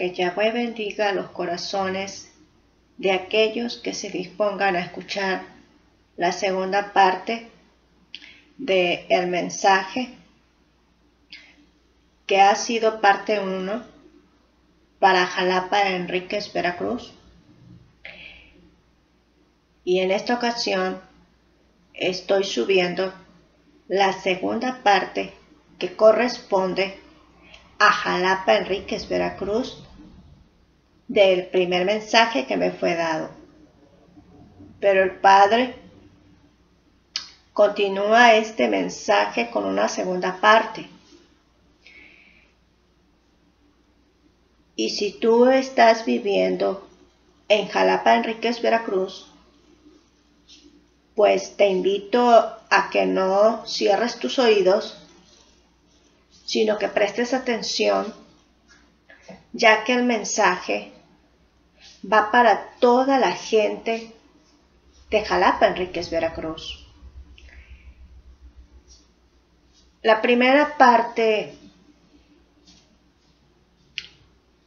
Que Yahweh bendiga los corazones de aquellos que se dispongan a escuchar la segunda parte del el mensaje que ha sido parte 1 para Jalapa Enríquez, Veracruz. Y en esta ocasión estoy subiendo la segunda parte que corresponde a Jalapa Enríquez, Veracruz, del primer mensaje que me fue dado. Pero el Padre continúa este mensaje con una segunda parte. Y si tú estás viviendo en Jalapa Enríquez, Veracruz, pues te invito a que no cierres tus oídos, sino que prestes atención, ya que el mensaje va para toda la gente de Jalapa Enríquez, Veracruz. La primera parte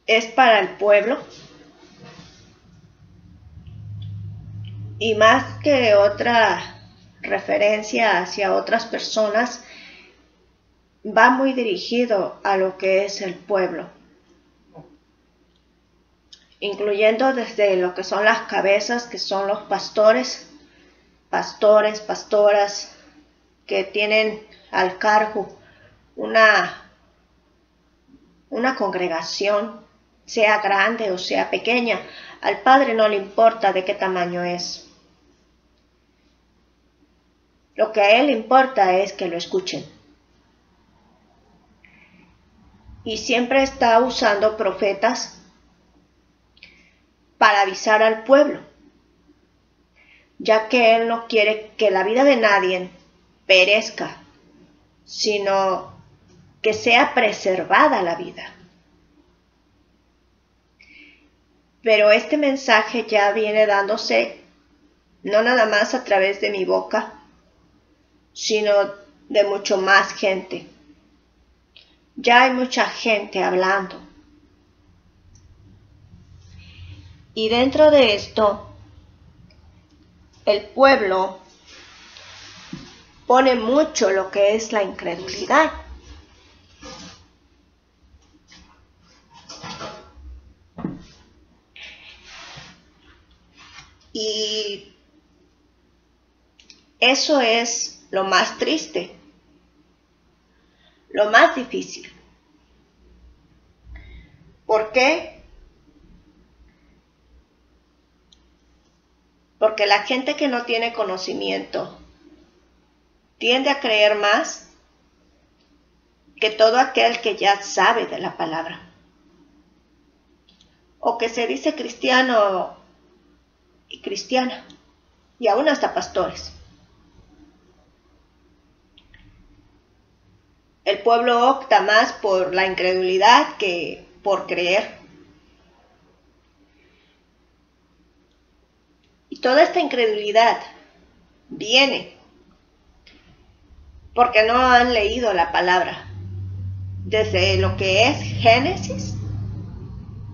es para el pueblo y más que otra referencia hacia otras personas, va muy dirigido a lo que es el pueblo, incluyendo desde lo que son las cabezas, que son los pastores, pastores, pastoras, que tienen al cargo una, una congregación, sea grande o sea pequeña, al Padre no le importa de qué tamaño es. Lo que a Él importa es que lo escuchen. Y siempre está usando profetas para avisar al pueblo, ya que Él no quiere que la vida de nadie perezca, sino que sea preservada la vida. Pero este mensaje ya viene dándose no nada más a través de mi boca, sino de mucho más gente. Ya hay mucha gente hablando. Y dentro de esto, el pueblo pone mucho lo que es la incredulidad. Y eso es lo más triste, lo más difícil. ¿Por qué? Porque la gente que no tiene conocimiento tiende a creer más que todo aquel que ya sabe de la palabra. O que se dice cristiano y cristiana, y aún hasta pastores. El pueblo opta más por la incredulidad que por creer. Toda esta incredulidad viene porque no han leído la palabra, desde lo que es Génesis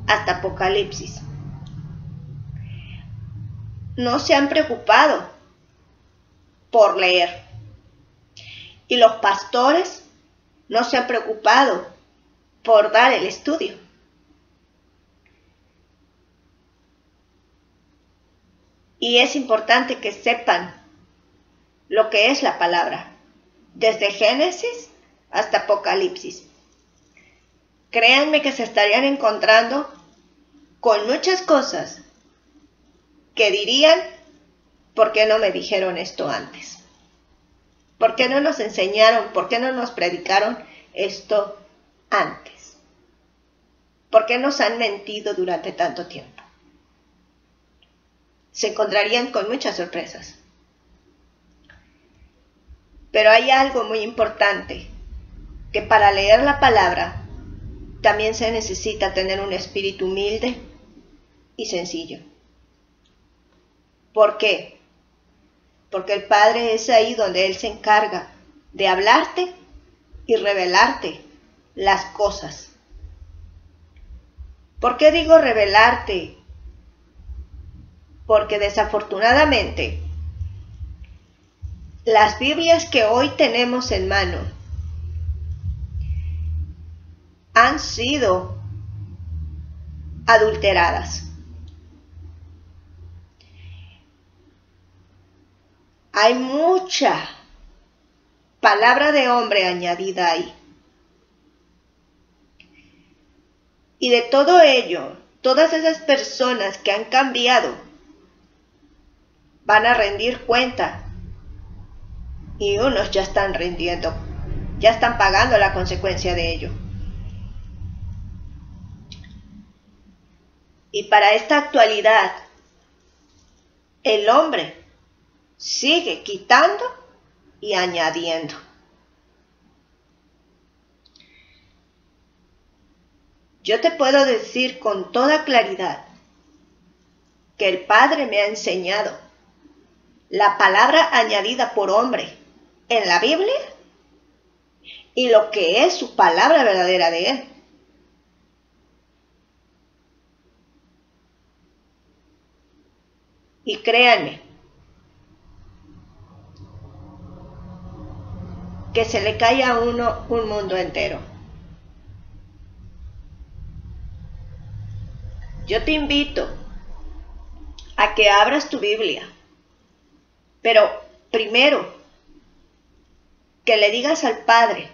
hasta Apocalipsis. No se han preocupado por leer. Y los pastores no se han preocupado por dar el estudio. Y es importante que sepan lo que es la palabra, desde Génesis hasta Apocalipsis. Créanme que se estarían encontrando con muchas cosas que dirían, ¿por qué no me dijeron esto antes? ¿Por qué no nos enseñaron, por qué no nos predicaron esto antes? ¿Por qué nos han mentido durante tanto tiempo? Se encontrarían con muchas sorpresas. Pero hay algo muy importante, que para leer la palabra también se necesita tener un espíritu humilde y sencillo. ¿Por qué? Porque el Padre es ahí donde Él se encarga de hablarte y revelarte las cosas. ¿Por qué digo revelarte? Porque desafortunadamente las Biblias que hoy tenemos en mano han sido adulteradas. Hay mucha palabra de hombre añadida ahí. Y de todo ello, todas esas personas que han cambiado van a rendir cuenta. Y unos ya están rindiendo, ya están pagando la consecuencia de ello. Y para esta actualidad, el hombre sigue quitando y añadiendo. Yo te puedo decir con toda claridad que el Padre me ha enseñado la palabra añadida por hombre en la Biblia y lo que es su palabra verdadera de Él. Y créanme, que se le cae a uno un mundo entero. Yo te invito a que abras tu Biblia, pero primero que le digas al Padre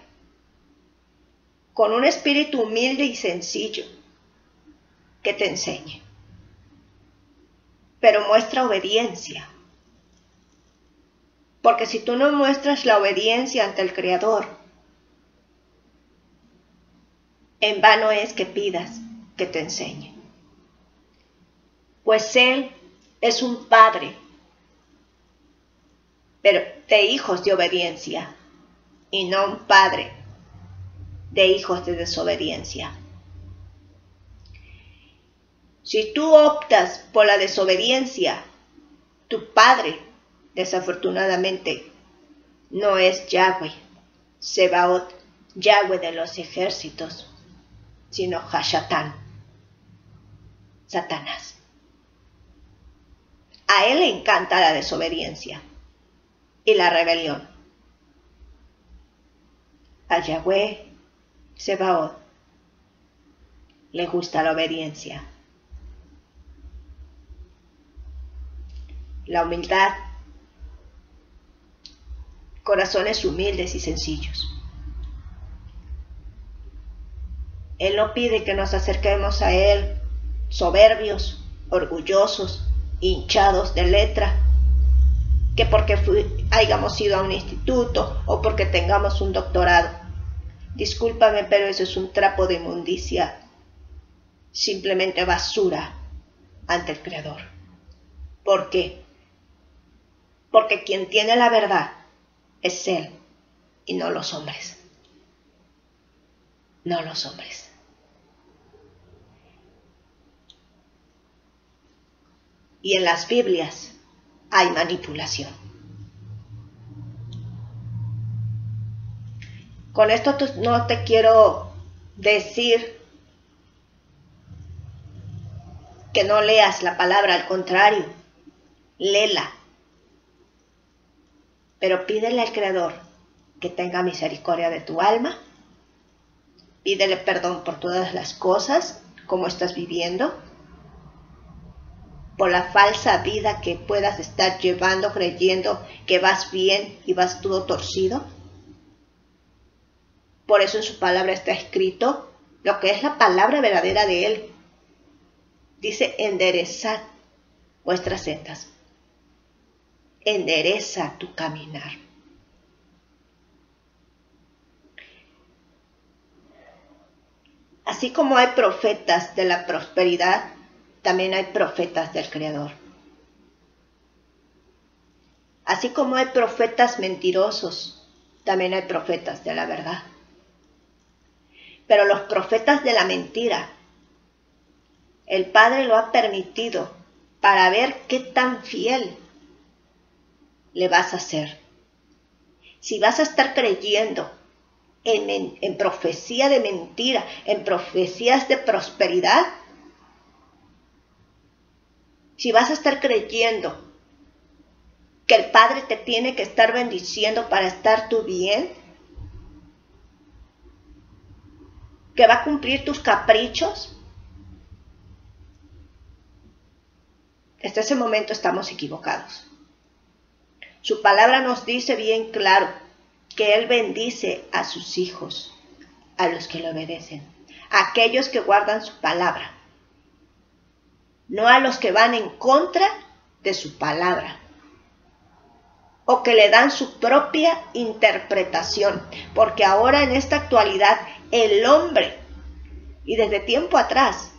con un espíritu humilde y sencillo que te enseñe, pero muestra obediencia porque si tú no muestras la obediencia ante el Creador, en vano es que pidas que te enseñe. Pues Él es un Padre, de hijos de obediencia, y no un Padre de hijos de desobediencia. Si tú optas por la desobediencia, tu Padre Desafortunadamente, no es Yahweh, Sebaot, Yahweh de los ejércitos, sino Hashatán, Satanás. A él le encanta la desobediencia y la rebelión. A Yahweh, Sebaot, le gusta la obediencia. La humildad corazones humildes y sencillos. Él no pide que nos acerquemos a Él soberbios, orgullosos, hinchados de letra, que porque hayamos ido a un instituto o porque tengamos un doctorado. Discúlpame, pero eso es un trapo de inmundicia, simplemente basura ante el Creador. ¿Por qué? Porque quien tiene la verdad es Él y no los hombres. No los hombres. Y en las Biblias hay manipulación. Con esto no te quiero decir que no leas la palabra, al contrario, léela, pero pídele al Creador que tenga misericordia de tu alma. Pídele perdón por todas las cosas, como estás viviendo, por la falsa vida que puedas estar llevando creyendo que vas bien y vas todo torcido. Por eso en su palabra está escrito lo que es la palabra verdadera de Él. Dice, enderezad vuestras sendas endereza tu caminar. Así como hay profetas de la prosperidad, también hay profetas del Creador. Así como hay profetas mentirosos, también hay profetas de la verdad. Pero los profetas de la mentira, el Padre lo ha permitido para ver qué tan fiel le vas a hacer. Si vas a estar creyendo en, profecía de mentira, en profecías de prosperidad, si vas a estar creyendo que el Padre te tiene que estar bendiciendo para estar tú bien, que va a cumplir tus caprichos, Hasta ese momento estamos equivocados. Su palabra nos dice bien claro que Él bendice a sus hijos, a los que le obedecen, a aquellos que guardan su palabra, no a los que van en contra de su palabra o que le dan su propia interpretación, porque ahora en esta actualidad el hombre, y desde tiempo atrás,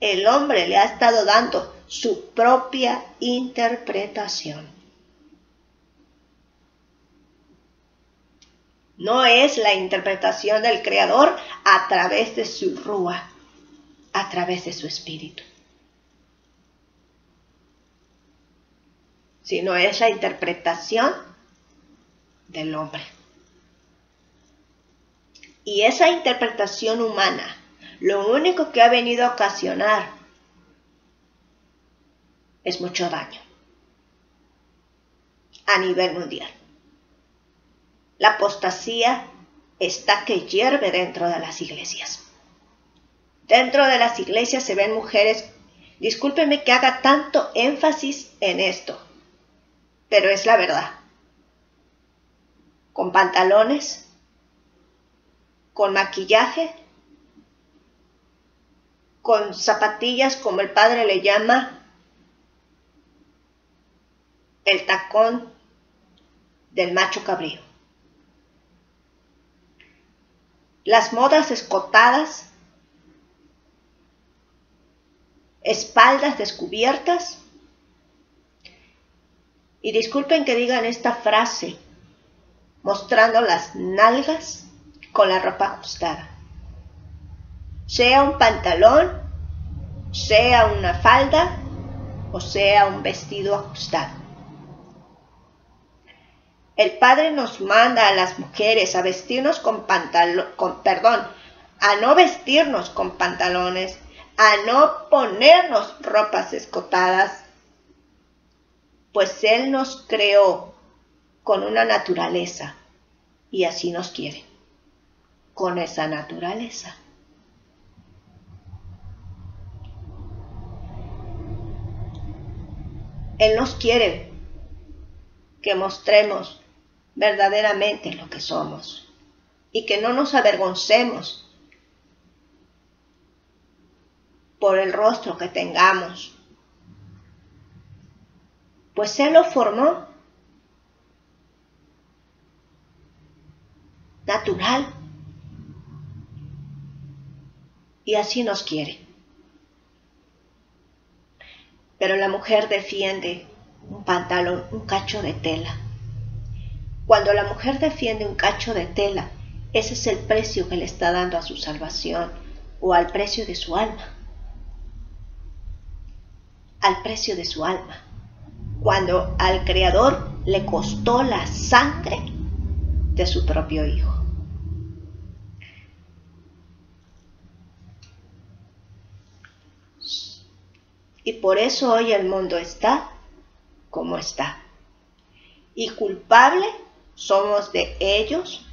el hombre le ha estado dando su propia interpretación. No es la interpretación del Creador a través de su rúa, a través de su espíritu. Sino es la interpretación del hombre. Y esa interpretación humana, lo único que ha venido a ocasionar es mucho daño a nivel mundial. La apostasía está que hierve dentro de las iglesias. Dentro de las iglesias se ven mujeres, discúlpenme que haga tanto énfasis en esto, pero es la verdad. Con pantalones, con maquillaje, con zapatillas como el padre le llama, el tacón del macho cabrío. Las modas escotadas, espaldas descubiertas. Y disculpen que digan esta frase, mostrando las nalgas con la ropa ajustada. Sea un pantalón, sea una falda o sea un vestido ajustado. El Padre nos manda a las mujeres a vestirnos con pantalones, con, perdón, a no vestirnos con pantalones, a no ponernos ropas escotadas, pues Él nos creó con una naturaleza y así nos quiere, con esa naturaleza. Él nos quiere que mostremos verdaderamente lo que somos y que no nos avergoncemos por el rostro que tengamos, pues Él lo formó natural y así nos quiere. Pero la mujer defiende un pantalón, un cacho de tela cuando la mujer defiende un cacho de tela, ese es el precio que le está dando a su salvación o al precio de su alma. Al precio de su alma. Cuando al Creador le costó la sangre de su propio Hijo. Y por eso hoy el mundo está como está. Y culpable somos de ellos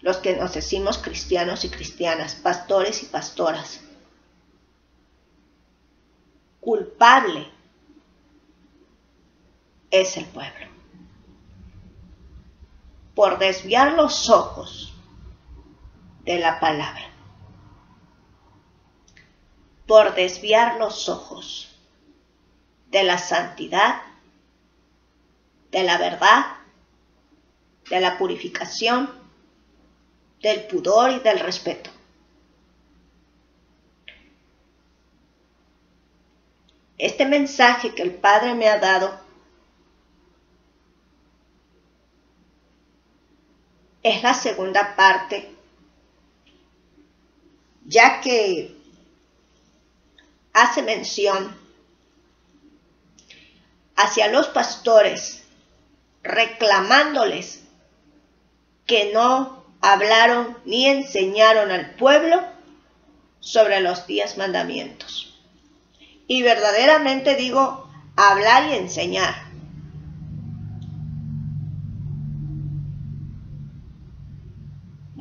los que nos decimos cristianos y cristianas, pastores y pastoras. Culpable es el pueblo. Por desviar los ojos de la palabra. Por desviar los ojos de la santidad, de la verdad de la purificación, del pudor y del respeto. Este mensaje que el Padre me ha dado es la segunda parte, ya que hace mención hacia los pastores reclamándoles que no hablaron ni enseñaron al pueblo sobre los diez mandamientos. Y verdaderamente digo, hablar y enseñar.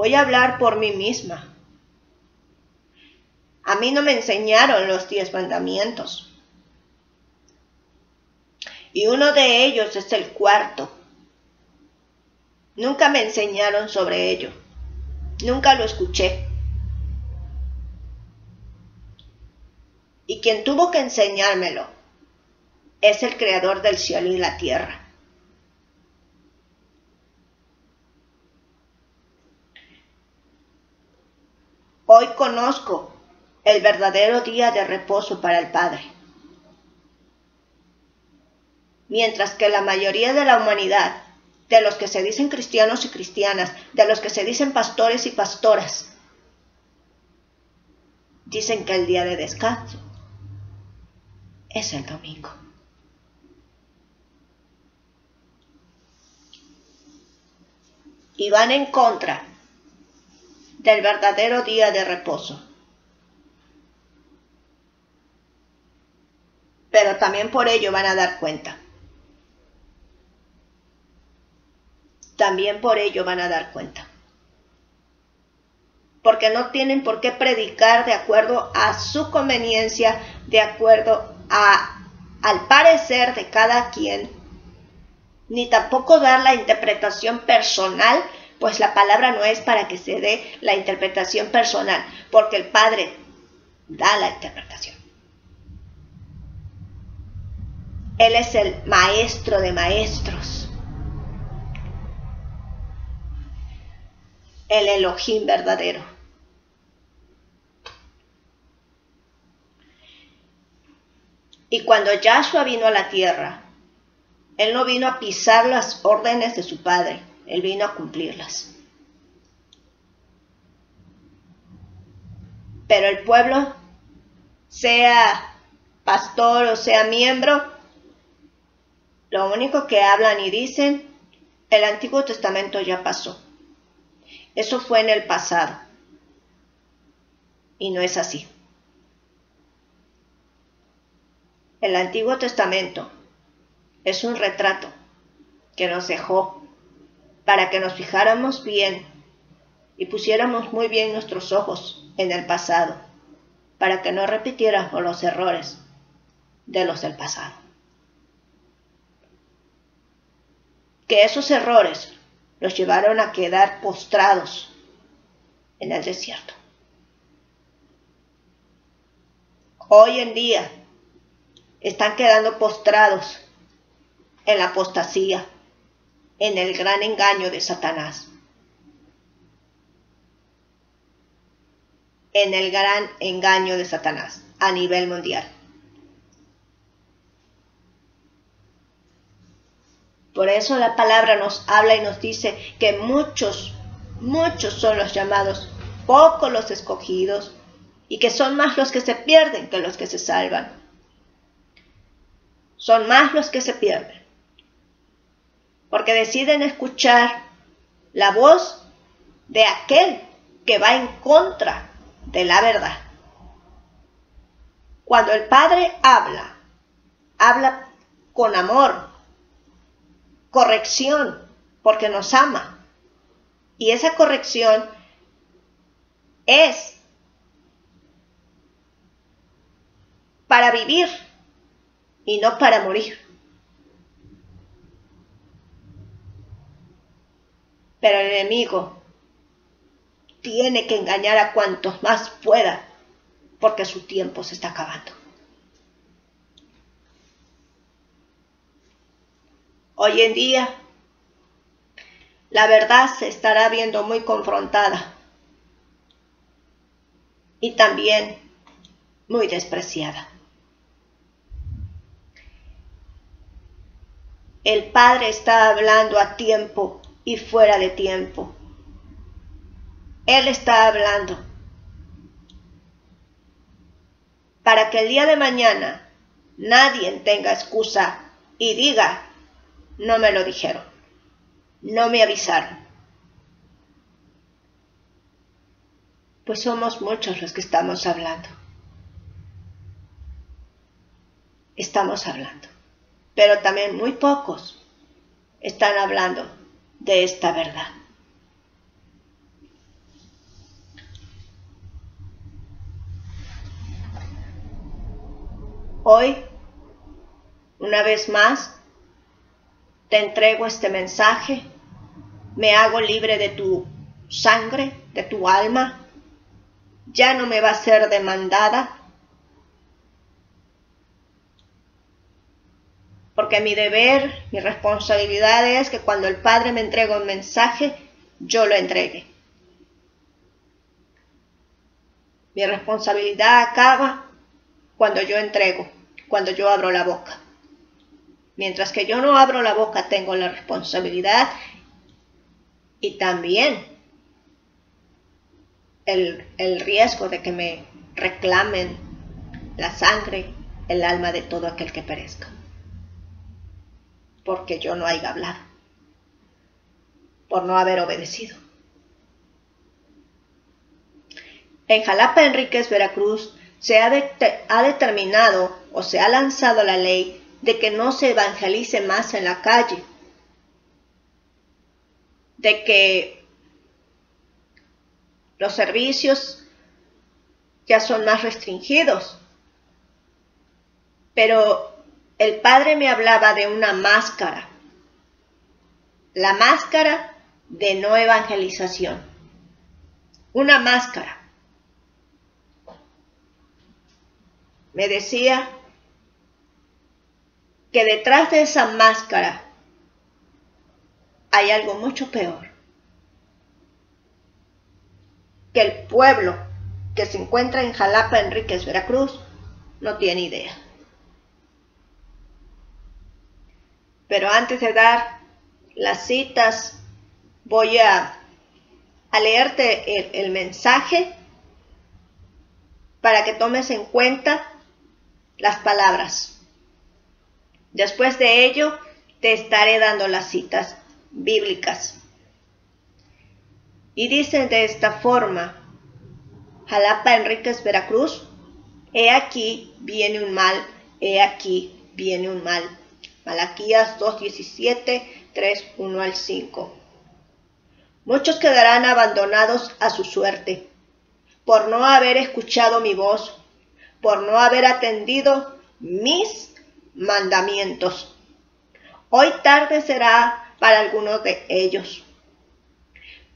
Voy a hablar por mí misma. A mí no me enseñaron los diez mandamientos. Y uno de ellos es el cuarto. Nunca me enseñaron sobre ello. Nunca lo escuché. Y quien tuvo que enseñármelo es el creador del cielo y la tierra. Hoy conozco el verdadero día de reposo para el Padre. Mientras que la mayoría de la humanidad, de los que se dicen cristianos y cristianas, de los que se dicen pastores y pastoras, dicen que el día de descanso es el domingo. Y van en contra del verdadero día de reposo. Pero también por ello van a dar cuenta. También por ello van a dar cuenta. Porque no tienen por qué predicar de acuerdo a su conveniencia, de acuerdo a, al parecer de cada quien, ni tampoco dar la interpretación personal, pues la palabra no es para que se dé la interpretación personal, porque el Padre da la interpretación. Él es el maestro de maestros. El Elohim verdadero. Y cuando Yahshua vino a la tierra, él no vino a pisar las órdenes de su Padre, Él vino a cumplirlas. Pero el pueblo, sea pastor o sea miembro, lo único que hablan y dicen, el Antiguo Testamento ya pasó. Eso fue en el pasado. Y no es así. El Antiguo Testamento es un retrato que nos dejó para que nos fijáramos bien y pusiéramos muy bien nuestros ojos en el pasado, para que no repitiéramos los errores de los del pasado. Que esos errores los llevaron a quedar postrados en el desierto. Hoy en día están quedando postrados en la apostasía, en el gran engaño de Satanás. En el gran engaño de Satanás a nivel mundial. Por eso la palabra nos habla y nos dice que muchos, muchos son los llamados, pocos los escogidos, y que son más los que se pierden que los que se salvan. Son más los que se pierden porque deciden escuchar la voz de aquel que va en contra de la verdad. Cuando el Padre habla, habla con amor, corrección, porque nos ama. Y esa corrección es para vivir y no para morir. Pero el enemigo tiene que engañar a cuantos más pueda, porque su tiempo se está acabando. Hoy en día, la verdad se estará viendo muy confrontada y también muy despreciada. El Padre está hablando a tiempo y fuera de tiempo. Él está hablando para que el día de mañana nadie tenga excusa y diga, no me lo dijeron, no me avisaron. Pues somos muchos los que estamos hablando. Estamos hablando. pero también muy pocos están hablando de esta verdad. Hoy, una vez más, te entrego este mensaje, me hago libre de tu sangre, de tu alma, ya no me va a ser demandada, porque mi deber, mi responsabilidad es que cuando el Padre me entrega un mensaje, yo lo entregue. Mi responsabilidad acaba cuando yo entrego, cuando yo abro la boca. Mientras que yo no abro la boca, tengo la responsabilidad y también el, el, riesgo de que me reclamen la sangre, el alma de todo aquel que perezca. Porque yo no haya hablado, por no haber obedecido. En Jalapa, Enríquez, Veracruz, se ha, determinado o se ha lanzado la ley de que no se evangelice más en la calle, de que los servicios ya son más restringidos. Pero el padre me hablaba de una máscara, la máscara de no evangelización, una máscara. me decía que detrás de esa máscara hay algo mucho peor. Que el pueblo que se encuentra en Jalapa, Enríquez, Veracruz, no tiene idea. Pero antes de dar las citas, voy a, leerte el, el mensaje para que tomes en cuenta las palabras. Después de ello, te estaré dando las citas bíblicas. Y dicen de esta forma, Jalapa Enríquez Veracruz, he aquí viene un mal, he aquí viene un mal. Malaquías 2.17, 3, 1 al 5. Muchos quedarán abandonados a su suerte, por no haber escuchado mi voz por no haber atendido mis mandamientos. Hoy tarde será para algunos de ellos,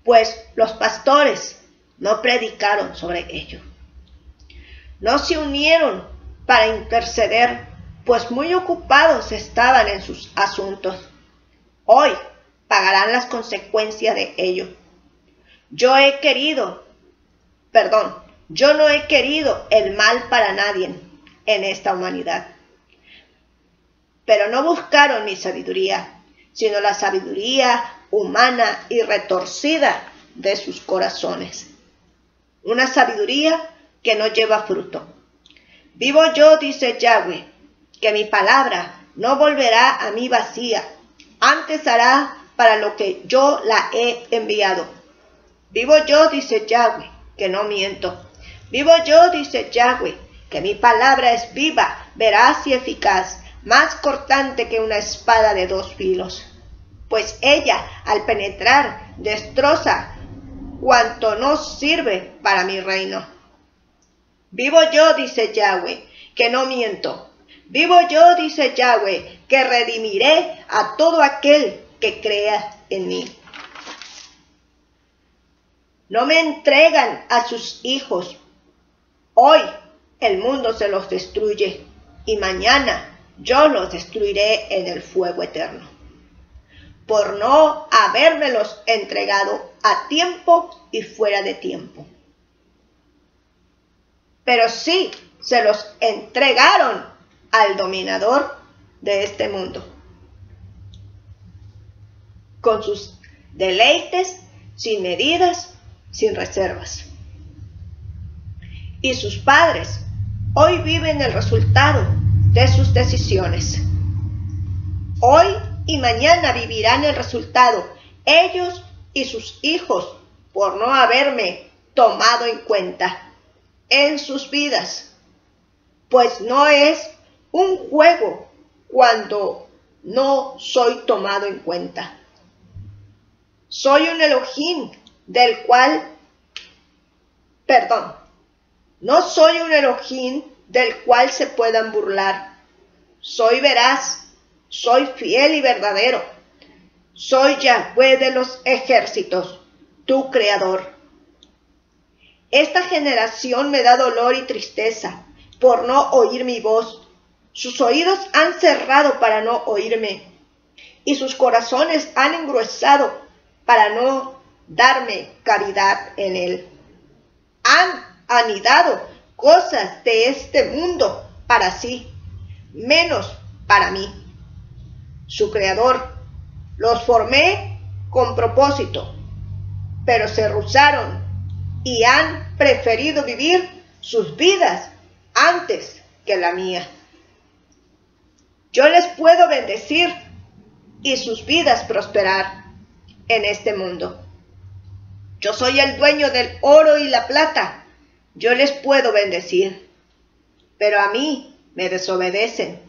pues los pastores no predicaron sobre ello. No se unieron para interceder, pues muy ocupados estaban en sus asuntos. Hoy pagarán las consecuencias de ello. Yo he querido, perdón, yo no he querido el mal para nadie en esta humanidad. Pero no buscaron mi sabiduría, sino la sabiduría humana y retorcida de sus corazones. Una sabiduría que no lleva fruto. Vivo yo, dice Yahweh, que mi palabra no volverá a mí vacía, antes hará para lo que yo la he enviado. Vivo yo, dice Yahweh, que no miento. Vivo yo, dice Yahweh, que mi palabra es viva, veraz y eficaz, más cortante que una espada de dos filos. Pues ella, al penetrar, destroza cuanto no sirve para mi reino. Vivo yo, dice Yahweh, que no miento. Vivo yo, dice Yahweh, que redimiré a todo aquel que crea en mí. No me entregan a sus hijos Hoy el mundo se los destruye y mañana yo los destruiré en el fuego eterno. Por no habérmelos entregado a tiempo y fuera de tiempo. Pero sí se los entregaron al dominador de este mundo. Con sus deleites sin medidas, sin reservas y sus padres hoy viven el resultado de sus decisiones. Hoy y mañana vivirán el resultado ellos y sus hijos por no haberme tomado en cuenta en sus vidas. Pues no es un juego cuando no soy tomado en cuenta. Soy un Elohim del cual, perdón, no soy un Elohim del cual se puedan burlar. Soy veraz, soy fiel y verdadero. Soy Yahweh de los ejércitos, tu creador. Esta generación me da dolor y tristeza por no oír mi voz. Sus oídos han cerrado para no oírme y sus corazones han engruesado para no darme caridad en él. Han anidado cosas de este mundo para sí, menos para mí. Su creador, los formé con propósito, pero se rusaron y han preferido vivir sus vidas antes que la mía. Yo les puedo bendecir y sus vidas prosperar en este mundo. Yo soy el dueño del oro y la plata. Yo les puedo bendecir. Pero a mí me desobedecen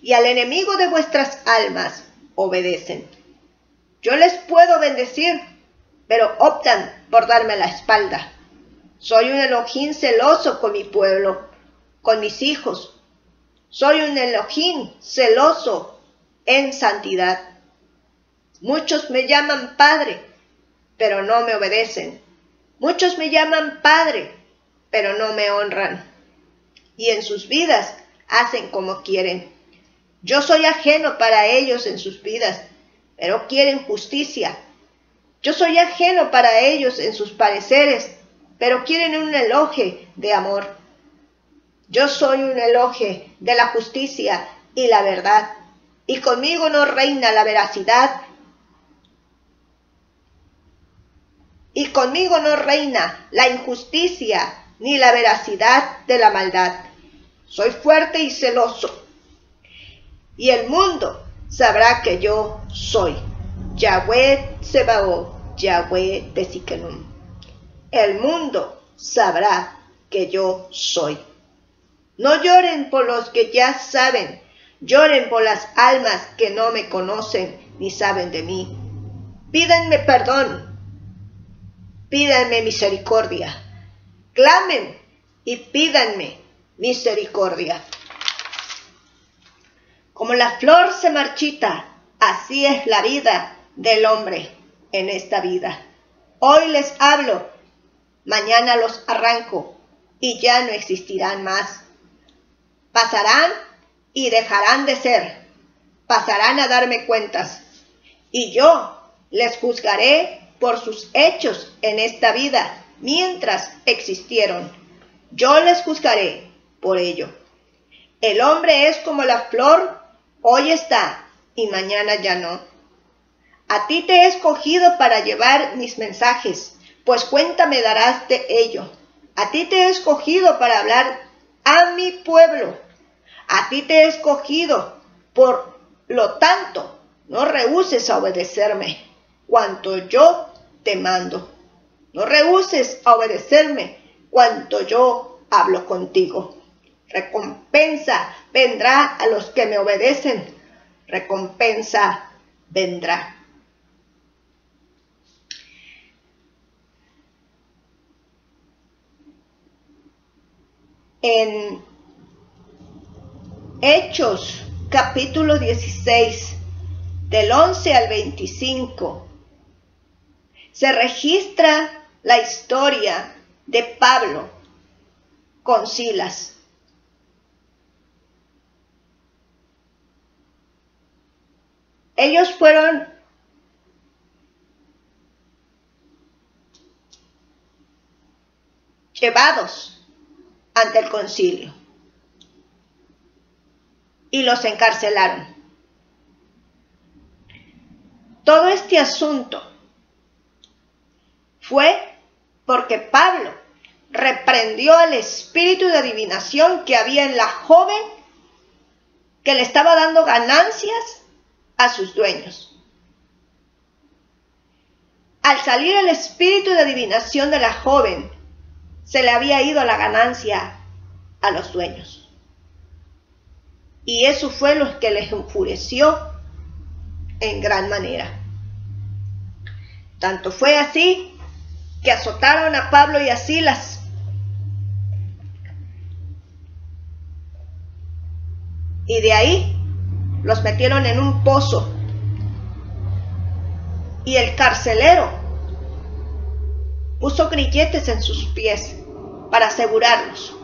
y al enemigo de vuestras almas obedecen. Yo les puedo bendecir, pero optan por darme la espalda. Soy un Elohim celoso con mi pueblo, con mis hijos. Soy un Elohim celoso en santidad. Muchos me llaman Padre, pero no me obedecen. Muchos me llaman Padre, pero no me honran. Y en sus vidas hacen como quieren. Yo soy ajeno para ellos en sus vidas, pero quieren justicia. Yo soy ajeno para ellos en sus pareceres, pero quieren un elogio de amor. Yo soy un elogio de la justicia y la verdad, y conmigo no reina la veracidad, y conmigo no reina la injusticia ni la veracidad de la maldad. Soy fuerte y celoso, y el mundo sabrá que yo soy. Yahweh Sebaot, Yahweh de el mundo sabrá que yo soy. No lloren por los que ya saben, lloren por las almas que no me conocen ni saben de mí. Pídanme perdón, pídanme misericordia, clamen y pídanme misericordia. Como la flor se marchita, así es la vida del hombre en esta vida. Hoy les hablo mañana los arranco y ya no existirán más. Pasarán y dejarán de ser, pasarán a darme cuentas, y yo les juzgaré por sus hechos en esta vida mientras existieron. Yo les juzgaré por ello. El hombre es como la flor, hoy está y mañana ya no. A ti te he escogido para llevar mis mensajes pues cuenta me darás de ello. A ti te he escogido para hablar a mi pueblo. A ti te he escogido. Por lo tanto, no rehuses a obedecerme cuanto yo te mando. No rehuses a obedecerme cuanto yo hablo contigo. Recompensa vendrá a los que me obedecen. Recompensa vendrá. en Hechos capítulo 16, del 11 al 25, se registra la historia de Pablo con Silas. Ellos fueron llevados ante el concilio y los encarcelaron. Todo este asunto fue porque Pablo reprendió el espíritu de adivinación que había en la joven que le estaba dando ganancias a sus dueños. Al salir el espíritu de adivinación de la joven se le había ido la ganancia a los dueños. Y eso fue lo que les enfureció en gran manera. Tanto fue así que azotaron a Pablo y a Silas. Y de ahí los metieron en un pozo. Y el carcelero puso grilletes en sus pies para asegurarlos.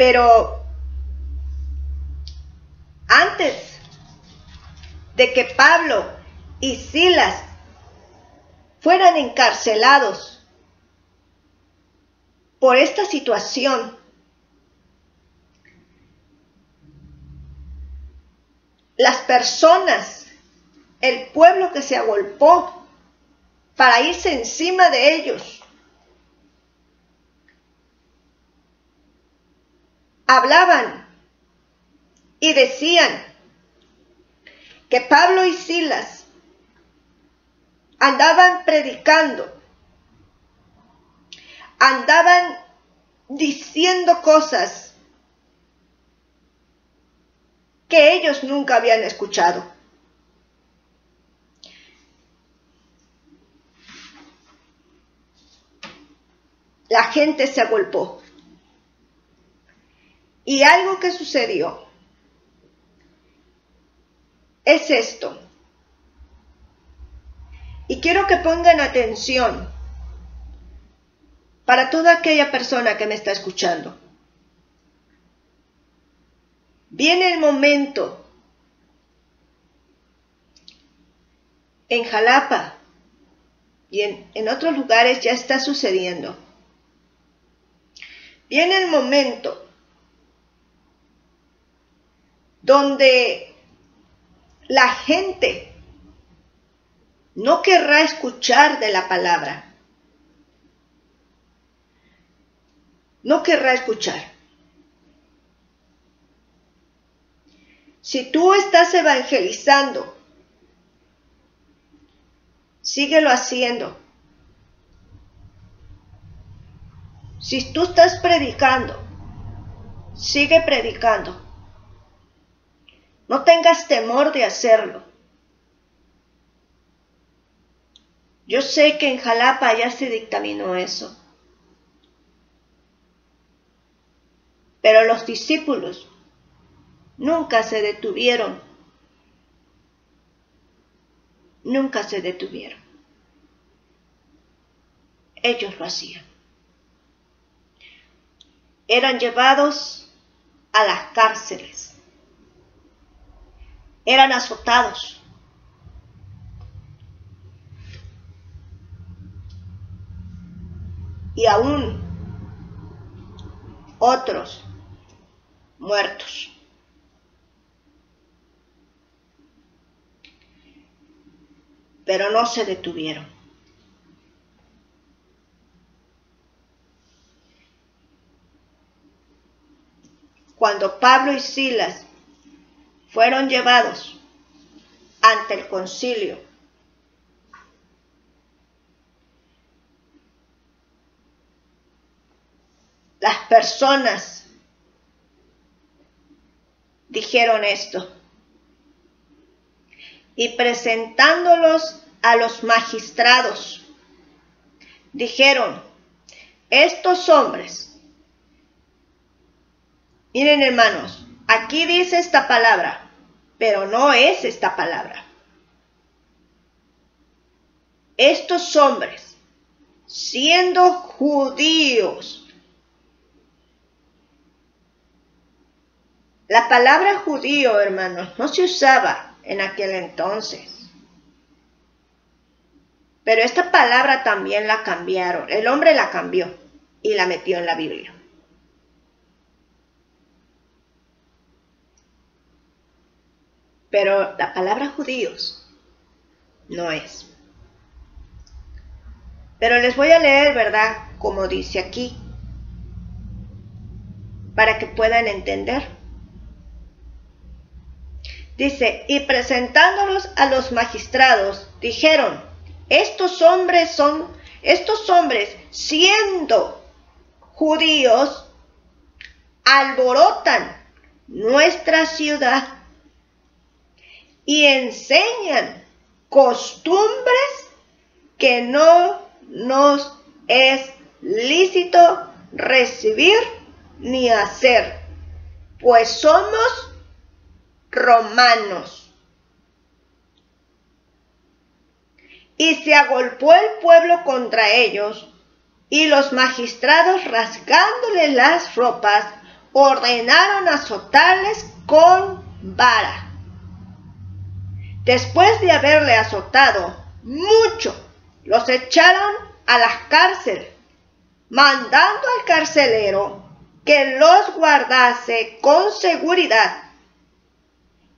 Pero antes de que Pablo y Silas fueran encarcelados por esta situación, las personas, el pueblo que se agolpó para irse encima de ellos, hablaban y decían que Pablo y Silas andaban predicando, andaban diciendo cosas que ellos nunca habían escuchado. La gente se agolpó. Y algo que sucedió es esto. Y quiero que pongan atención para toda aquella persona que me está escuchando. Viene el momento en Jalapa y en, en, otros lugares ya está sucediendo. Viene el momento donde la gente no querrá escuchar de la palabra. No querrá escuchar. Si tú estás evangelizando, síguelo haciendo. Si tú estás predicando, sigue predicando. No tengas temor de hacerlo. Yo sé que en Jalapa ya se dictaminó eso. Pero los discípulos nunca se detuvieron. Nunca se detuvieron. Ellos lo hacían. Eran llevados a las cárceles eran azotados. Y aún otros muertos. Pero no se detuvieron. Cuando Pablo y Silas fueron llevados ante el concilio. Las personas dijeron esto y presentándolos a los magistrados, dijeron, estos hombres, miren hermanos, Aquí dice esta palabra, pero no es esta palabra. Estos hombres, siendo judíos, la palabra judío, hermanos, no se usaba en aquel entonces. Pero esta palabra también la cambiaron. El hombre la cambió y la metió en la Biblia. Pero la palabra judíos no es. Pero les voy a leer, ¿verdad? Como dice aquí, para que puedan entender. Dice, y presentándolos a los magistrados, dijeron, estos hombres son, estos hombres siendo judíos, alborotan nuestra ciudad y enseñan costumbres que no nos es lícito recibir ni hacer, pues somos romanos. Y se agolpó el pueblo contra ellos, y los magistrados rasgándole las ropas, ordenaron azotarles con vara. Después de haberle azotado mucho, los echaron a la cárcel, mandando al carcelero que los guardase con seguridad,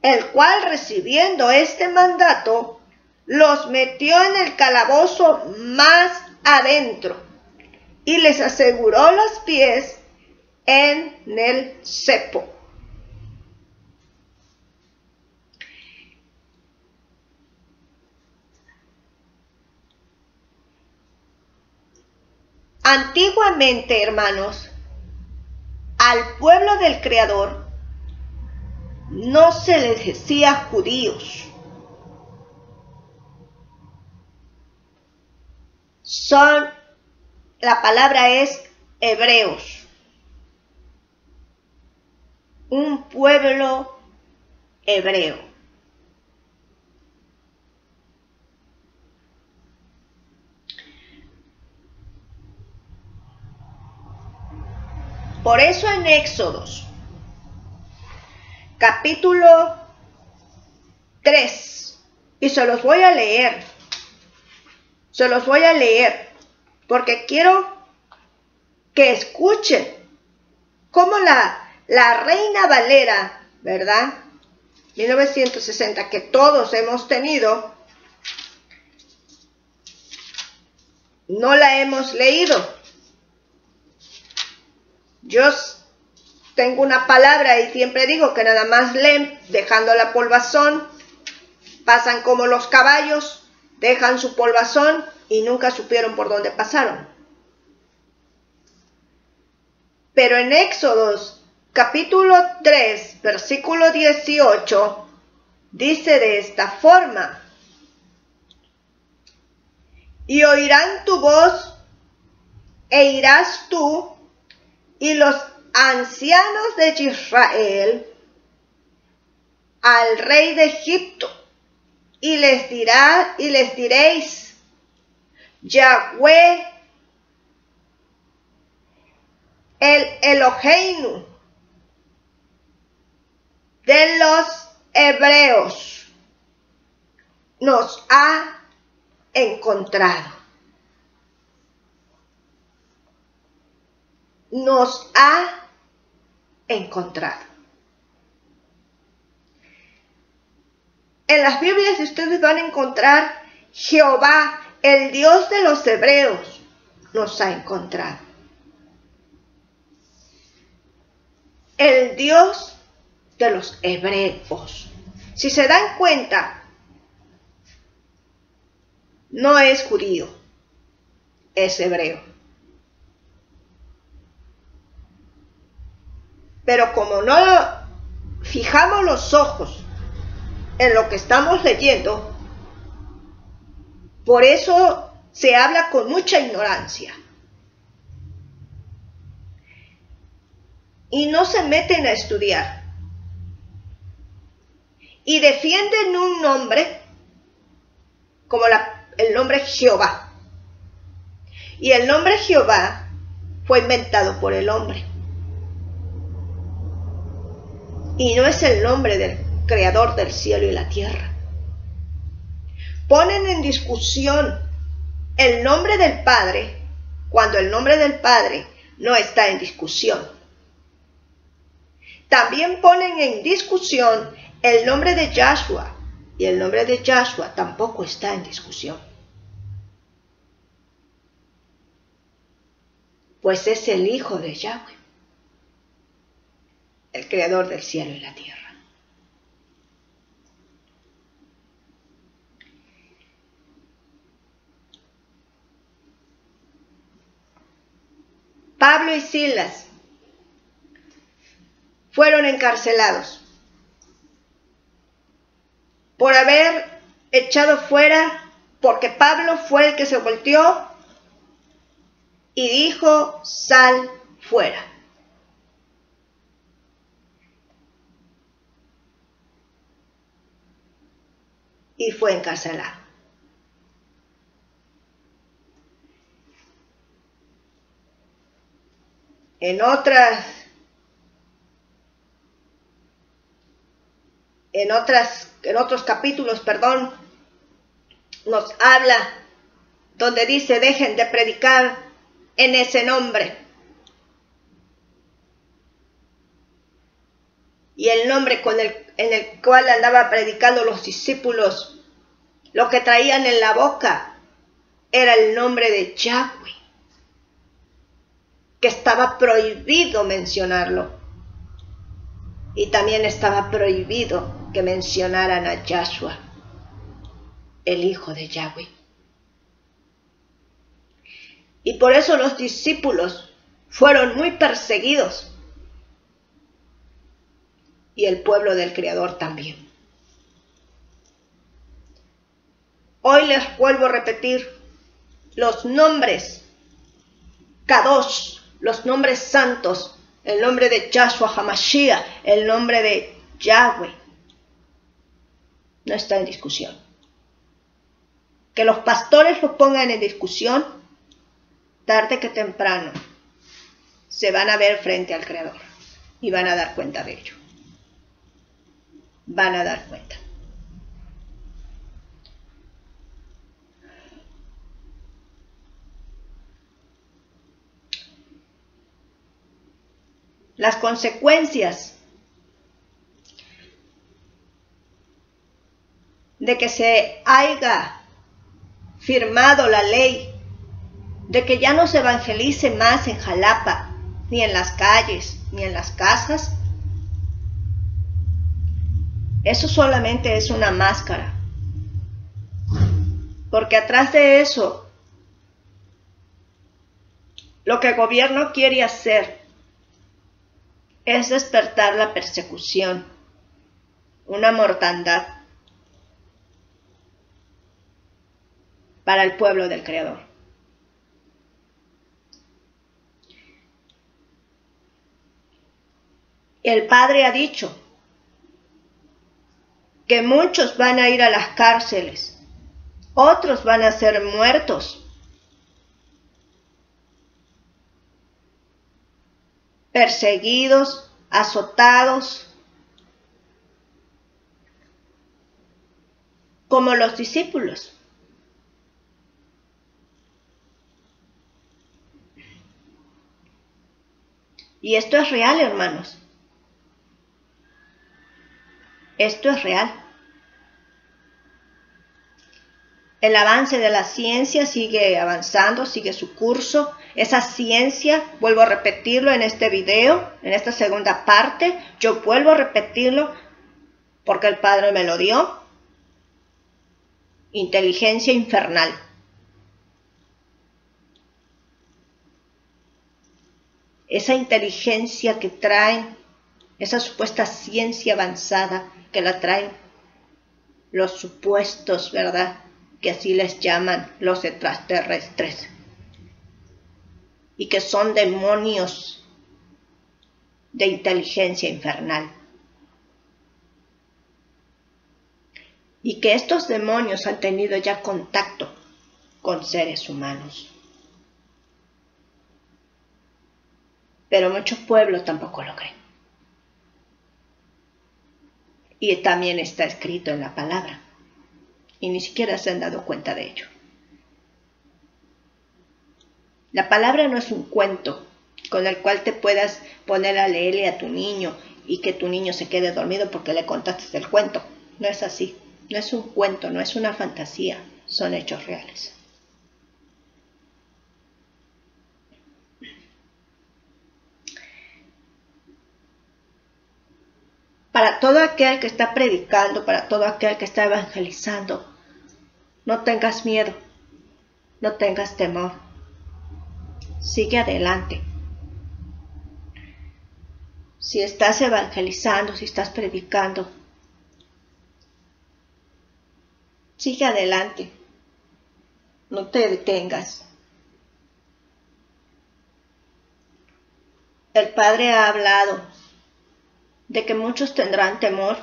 el cual recibiendo este mandato, los metió en el calabozo más adentro y les aseguró los pies en el cepo. Antiguamente, hermanos, al pueblo del Creador no se les decía judíos. Son, la palabra es hebreos. Un pueblo hebreo. Por eso en Éxodos, capítulo 3, y se los voy a leer, se los voy a leer, porque quiero que escuchen cómo la, la Reina Valera, ¿verdad? 1960, que todos hemos tenido, no la hemos leído. Yo tengo una palabra y siempre digo que nada más leen dejando la polvazón, pasan como los caballos, dejan su polvazón y nunca supieron por dónde pasaron. Pero en Éxodos capítulo 3, versículo 18, dice de esta forma, y oirán tu voz e irás tú y los ancianos de Israel al rey de Egipto y les dirá y les diréis Yahweh el Eloheinu de los hebreos nos ha encontrado. Nos ha encontrado. En las Biblias ustedes van a encontrar Jehová, el Dios de los hebreos, nos ha encontrado. El Dios de los hebreos. Si se dan cuenta, no es judío, es hebreo. Pero como no fijamos los ojos en lo que estamos leyendo, por eso se habla con mucha ignorancia. Y no se meten a estudiar. Y defienden un nombre como el nombre Jehová. Y el nombre Jehová fue inventado por el hombre. Y no es el nombre del creador del cielo y la tierra. Ponen en discusión el nombre del Padre cuando el nombre del Padre no está en discusión. También ponen en discusión el nombre de Yahshua y el nombre de Yahshua tampoco está en discusión. Pues es el Hijo de Yahweh el creador del cielo y la tierra. Pablo y Silas fueron encarcelados por haber echado fuera, porque Pablo fue el que se volteó y dijo, sal fuera. Y fue encarcelado. En otras en otras en otros capítulos, perdón, nos habla donde dice, "Dejen de predicar en ese nombre." Y el nombre con el, en el cual andaba predicando los discípulos, lo que traían en la boca era el nombre de Yahweh que estaba prohibido mencionarlo. Y también estaba prohibido que mencionaran a Yahshua, el hijo de Yahweh. Y por eso los discípulos fueron muy perseguidos. Y el pueblo del Creador también. Hoy les vuelvo a repetir los nombres Kadosh los nombres santos, el nombre de Yahshua Hamashiach, el nombre de Yahweh, no está en discusión. Que los pastores lo pongan en discusión, tarde que temprano, se van a ver frente al Creador y van a dar cuenta de ello. Van a dar cuenta. las consecuencias de que se haya firmado la ley, de que ya no se evangelice más en Jalapa, ni en las calles, ni en las casas, eso solamente es una máscara. Porque atrás de eso, lo que el gobierno quiere hacer es despertar la persecución, una mortandad para el pueblo del Creador. El Padre ha dicho que muchos van a ir a las cárceles, otros van a ser muertos perseguidos, azotados, como los discípulos. Y esto es real, hermanos. Esto es real. El avance de la ciencia sigue avanzando, sigue su curso. Esa ciencia, vuelvo a repetirlo en este video, en esta segunda parte, yo vuelvo a repetirlo porque el Padre me lo dio. Inteligencia infernal. Esa inteligencia que traen, esa supuesta ciencia avanzada que la traen los supuestos, ¿verdad? que así les llaman los extraterrestres, y que son demonios de inteligencia infernal. Y que estos demonios han tenido ya contacto con seres humanos. Pero muchos pueblos tampoco lo creen. Y también está escrito en la palabra y ni siquiera se han dado cuenta de ello. La palabra no es un cuento con el cual te puedas poner a leerle a tu niño y que tu niño se quede dormido porque le contaste el cuento. No es así. No es un cuento, no es una fantasía, son hechos reales. Para todo aquel que está predicando, para todo aquel que está evangelizando, no tengas miedo, no tengas temor. Sigue adelante. si estás evangelizando, si estás predicando, sigue adelante, no te detengas. El Padre ha hablado de que muchos tendrán temor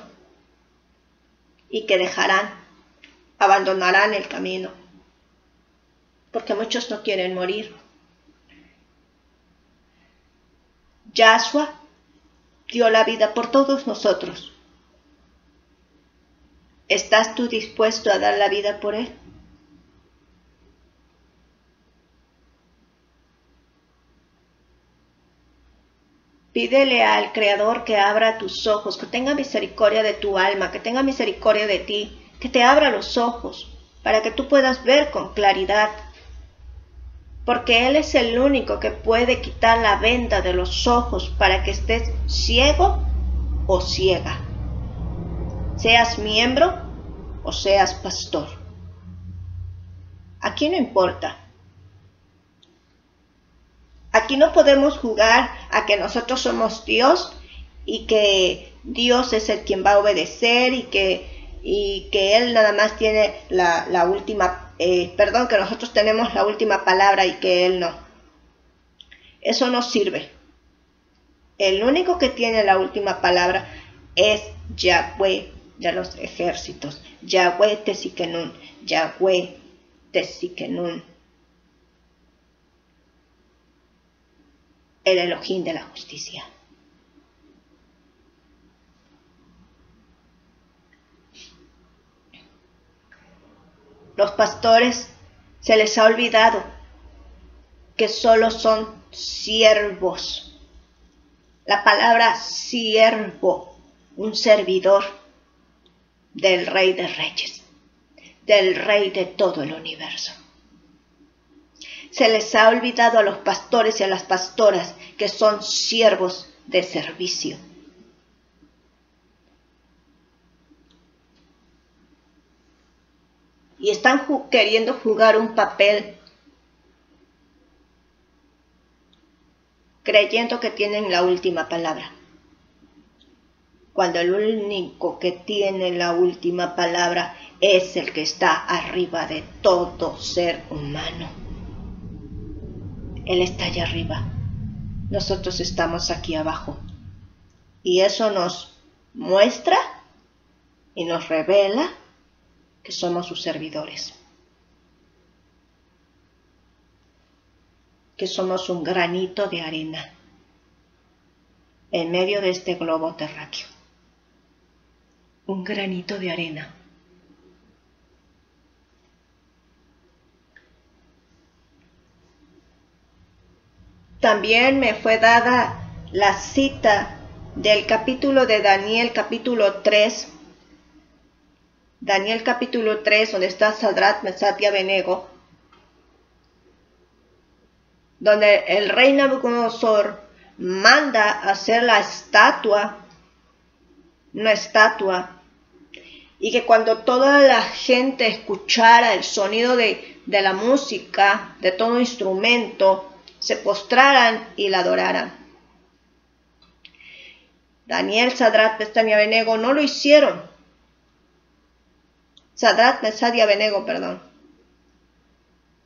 y que dejarán, abandonarán el camino, porque muchos no quieren morir. Yahshua dio la vida por todos nosotros. ¿Estás tú dispuesto a dar la vida por Él? Pídele al Creador que abra tus ojos, que tenga misericordia de tu alma, que tenga misericordia de ti, que te abra los ojos para que tú puedas ver con claridad porque Él es el único que puede quitar la venda de los ojos para que estés ciego o ciega, seas miembro o seas pastor. Aquí no importa. Aquí no podemos jugar a que nosotros somos Dios y que Dios es el quien va a obedecer y que, y que Él nada más tiene la, la última eh, perdón, que nosotros tenemos la última palabra y que Él no. Eso no sirve. El único que tiene la última palabra es Yahweh de los ejércitos. Yahweh Tesikenun. Yahweh Tesikenun. El Elohim de la justicia. Los pastores se les ha olvidado que solo son siervos. La palabra siervo, un servidor del Rey de Reyes, del Rey de todo el universo. Se les ha olvidado a los pastores y a las pastoras que son siervos de servicio y están queriendo jugar un papel creyendo que tienen la última palabra. Cuando el único que tiene la última palabra es el que está arriba de todo ser humano. Él está allá arriba. Nosotros estamos aquí abajo. Y eso nos muestra y nos revela que somos sus servidores, que somos un granito de arena en medio de este globo terráqueo. Un granito de arena. También me fue dada la cita del capítulo de Daniel, capítulo 3, Daniel capítulo 3, donde está Sadrat, Mesat y donde el rey Nabucodonosor manda hacer la estatua, una estatua, y que cuando toda la gente escuchara el sonido de, de la música, de todo instrumento, se postraran y la adoraran. Daniel, Sadrat, Mesat y Abenego no lo hicieron Sadrat, Mesad y Abenego, perdón.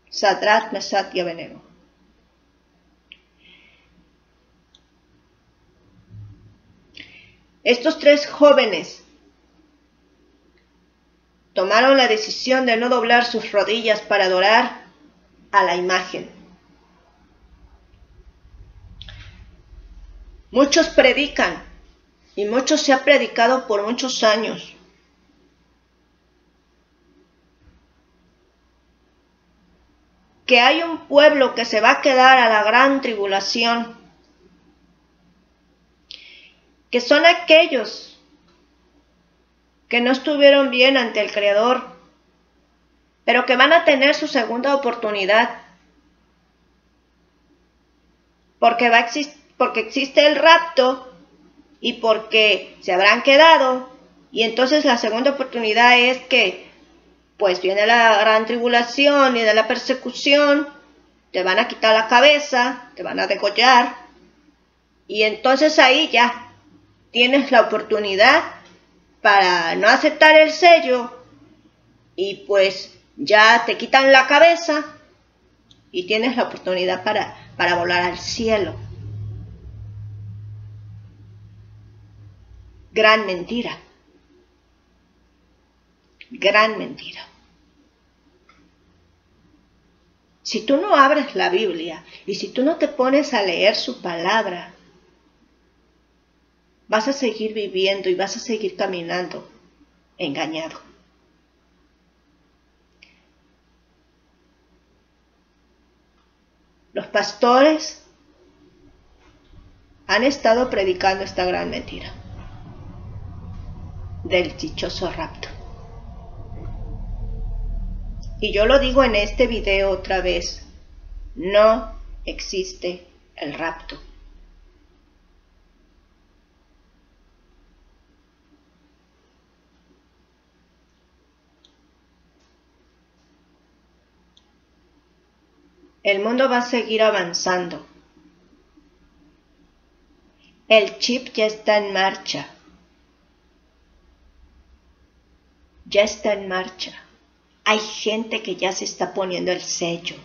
Sadrat, Mesad y Abenego. Estos tres jóvenes tomaron la decisión de no doblar sus rodillas para adorar a la imagen. Muchos predican y muchos se ha predicado por muchos años. Que hay un pueblo que se va a quedar a la gran tribulación, que son aquellos que no estuvieron bien ante el Creador, pero que van a tener su segunda oportunidad, porque, va porque existe el rapto y porque se habrán quedado, y entonces la segunda oportunidad es que pues viene la gran tribulación de la persecución, te van a quitar la cabeza, te van a degollar, Y entonces ahí ya tienes la oportunidad para no aceptar el sello y pues ya te quitan la cabeza y tienes la oportunidad para, para volar al cielo. Gran mentira. Gran mentira. Si tú no abres la Biblia y si tú no te pones a leer su palabra, vas a seguir viviendo y vas a seguir caminando engañado. Los pastores han estado predicando esta gran mentira del dichoso rapto. Y yo lo digo en este video otra vez, no existe el rapto. El mundo va a seguir avanzando. El chip ya está en marcha. Ya está en marcha. Hay gente que ya se está poniendo el sello.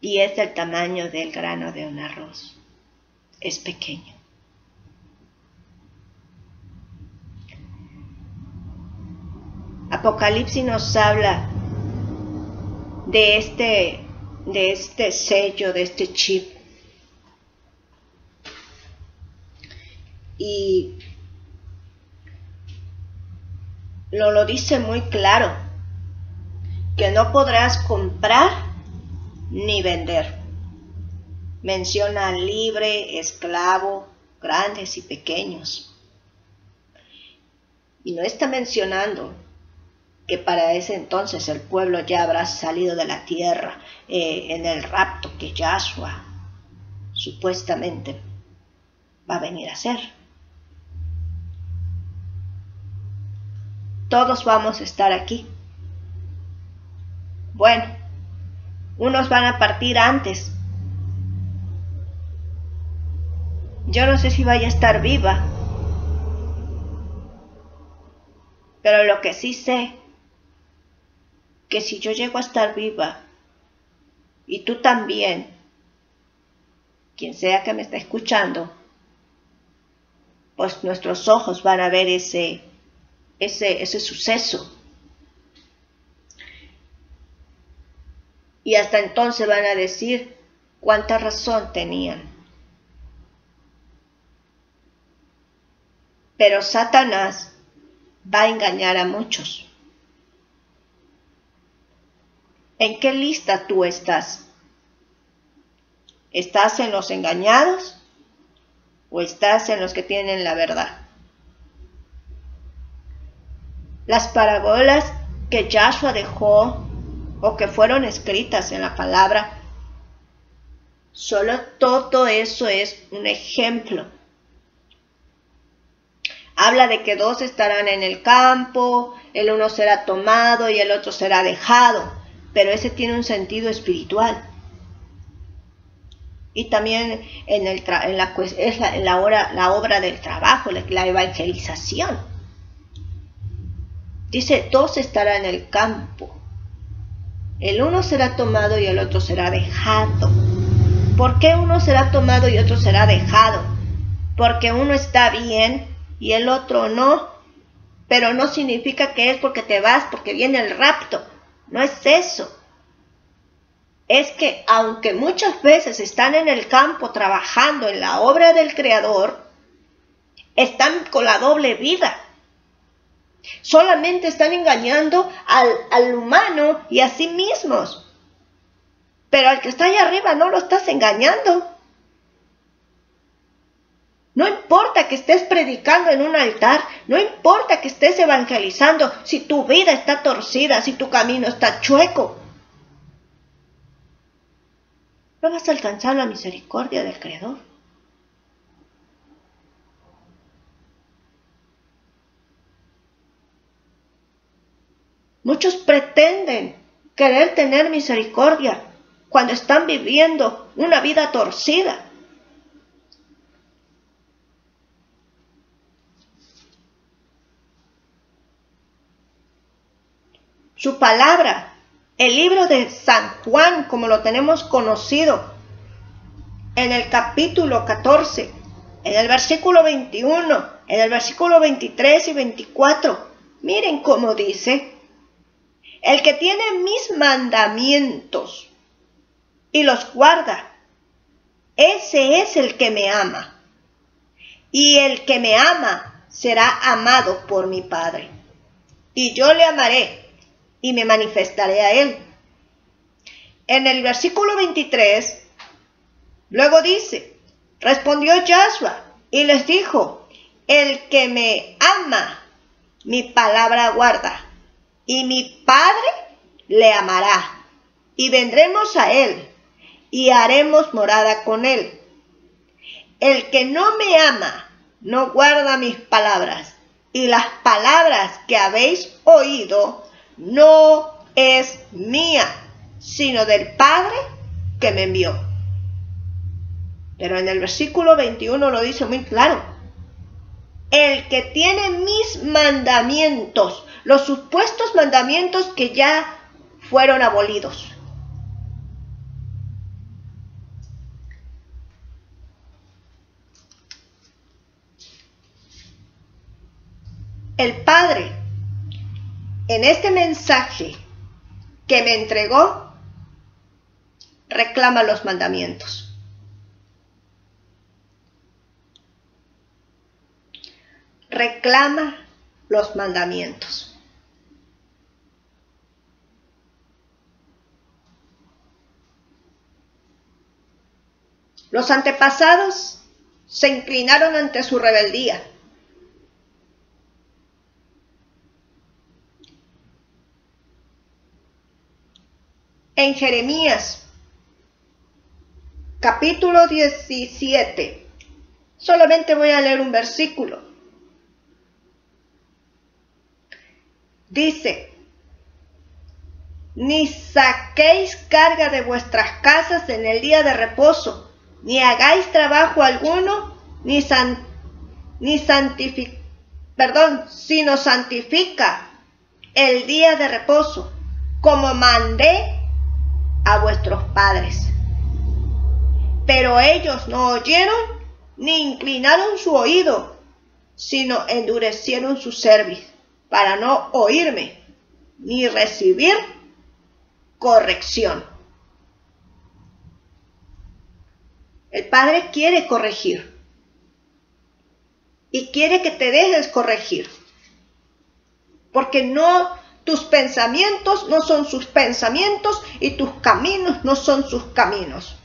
Y es del tamaño del grano de un arroz. Es pequeño. Apocalipsis nos habla de este, de este sello, de este chip. Y lo, lo dice muy claro, que no podrás comprar ni vender. Menciona libre, esclavo, grandes y pequeños. Y no está mencionando que para ese entonces el pueblo ya habrá salido de la tierra eh, en el rapto que Yahshua supuestamente va a venir a hacer. Todos vamos a estar aquí. Bueno, unos van a partir antes. Yo no sé si vaya a estar viva. Pero lo que sí sé que si yo llego a estar viva y tú también, quien sea que me está escuchando, pues nuestros ojos van a ver ese, ese, suceso. Y hasta entonces van a decir cuánta razón tenían. Pero Satanás va a engañar a muchos. ¿En qué lista tú estás? ¿Estás en los engañados o estás en los que tienen la verdad? Las parábolas que Joshua dejó o que fueron escritas en la palabra, solo todo eso es un ejemplo. Habla de que dos estarán en el campo, el uno será tomado y el otro será dejado pero ese tiene un sentido espiritual. Y también en, la, la, obra, la obra del trabajo, la evangelización. Dice, dos estarán en el campo. El uno será tomado y el otro será dejado. ¿Por qué uno será tomado y otro será dejado? Porque uno está bien y el otro no. Pero no significa que es porque te vas, porque viene el rapto. No es eso. Es que aunque muchas veces están en el campo trabajando en la obra del Creador, están con la doble vida. Solamente están engañando al, humano y a sí mismos. Pero al que está allá arriba no lo estás engañando. No importa que estés predicando en un altar, no importa que estés evangelizando, si tu vida está torcida, si tu camino está chueco. No vas a alcanzar la misericordia del Creador. Muchos pretenden querer tener misericordia cuando están viviendo una vida torcida. Su palabra, el libro de San Juan, como lo tenemos conocido, en el capítulo 14, en el versículo 21, en el versículo 23 y 24, miren cómo dice, el que tiene mis mandamientos y los guarda, ese es el que me ama. Y el que me ama será amado por mi Padre. Y yo le amaré y me manifestaré a él. En el versículo 23 Luego dice, respondió Joshua y les dijo, el que me ama, mi palabra guarda, y mi Padre le amará, y vendremos a él, y haremos morada con él. El que no me ama, no guarda mis palabras, y las palabras que habéis oído no es mía, sino del Padre que me envió. Pero en el versículo 21 lo dice muy claro. El que tiene mis mandamientos, los supuestos mandamientos que ya fueron abolidos. El Padre, en este mensaje que me entregó, reclama los mandamientos. reclama los mandamientos. Los antepasados se inclinaron ante su rebeldía. En Jeremías, capítulo 17, solamente voy a leer un versículo. Dice, ni saquéis carga de vuestras casas en el día de reposo, ni hagáis trabajo alguno, ni, san, ni santific, perdón, sino santifica el día de reposo, como mandé a vuestros padres. Pero ellos no oyeron ni inclinaron su oído, sino endurecieron su cerviz para no oírme ni recibir corrección. El Padre quiere corregir y quiere que te dejes corregir. Porque no, tus pensamientos no son sus pensamientos y tus caminos no son sus caminos.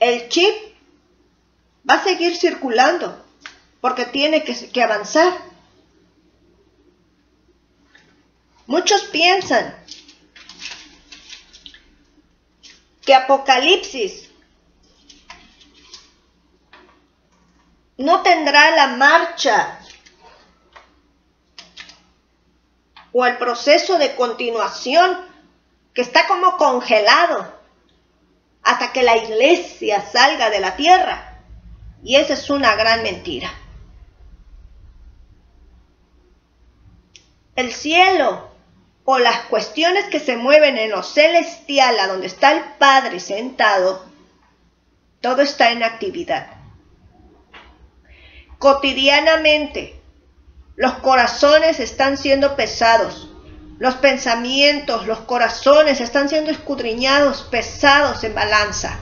el chip va a seguir circulando porque tiene que, avanzar. Muchos piensan que Apocalipsis no tendrá la marcha o el proceso de continuación que está como congelado hasta que la iglesia salga de la tierra. Y esa es una gran mentira. El cielo o las cuestiones que se mueven en lo celestial, a donde está el Padre sentado, todo está en actividad. Cotidianamente, los corazones están siendo pesados los pensamientos, los corazones están siendo escudriñados, pesados en balanza.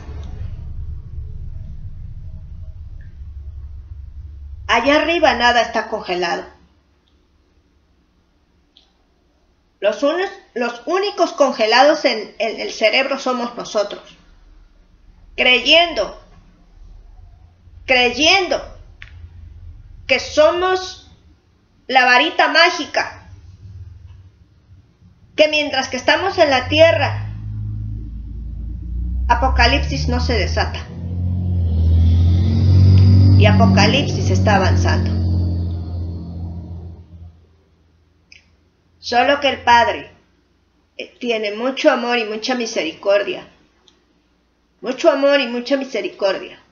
Allá arriba nada está congelado. Los, únicos congelados en el cerebro somos nosotros. Creyendo, creyendo que somos la varita mágica que mientras que estamos en la tierra, Apocalipsis no se desata. Y Apocalipsis está avanzando. Solo que el Padre eh, tiene mucho amor y mucha misericordia. mucho amor y mucha misericordia.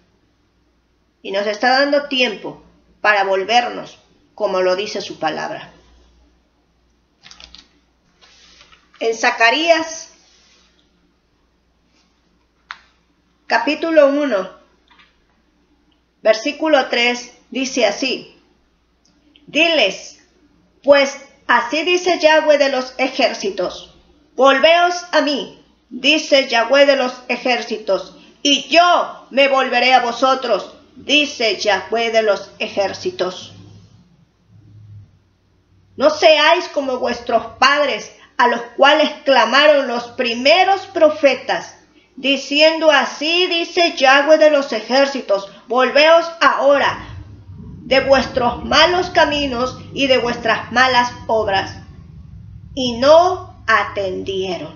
Y nos está dando tiempo para volvernos, como lo dice su palabra. En Zacarías, capítulo 1, versículo 3, dice así, Diles, pues así dice Yahweh de los ejércitos, volveos a mí, dice Yahweh de los ejércitos, y yo me volveré a vosotros, dice Yahweh de los ejércitos. No seáis como vuestros padres, a los cuales clamaron los primeros profetas, diciendo así dice Yahweh de los ejércitos, volveos ahora de vuestros malos caminos y de vuestras malas obras. Y no atendieron,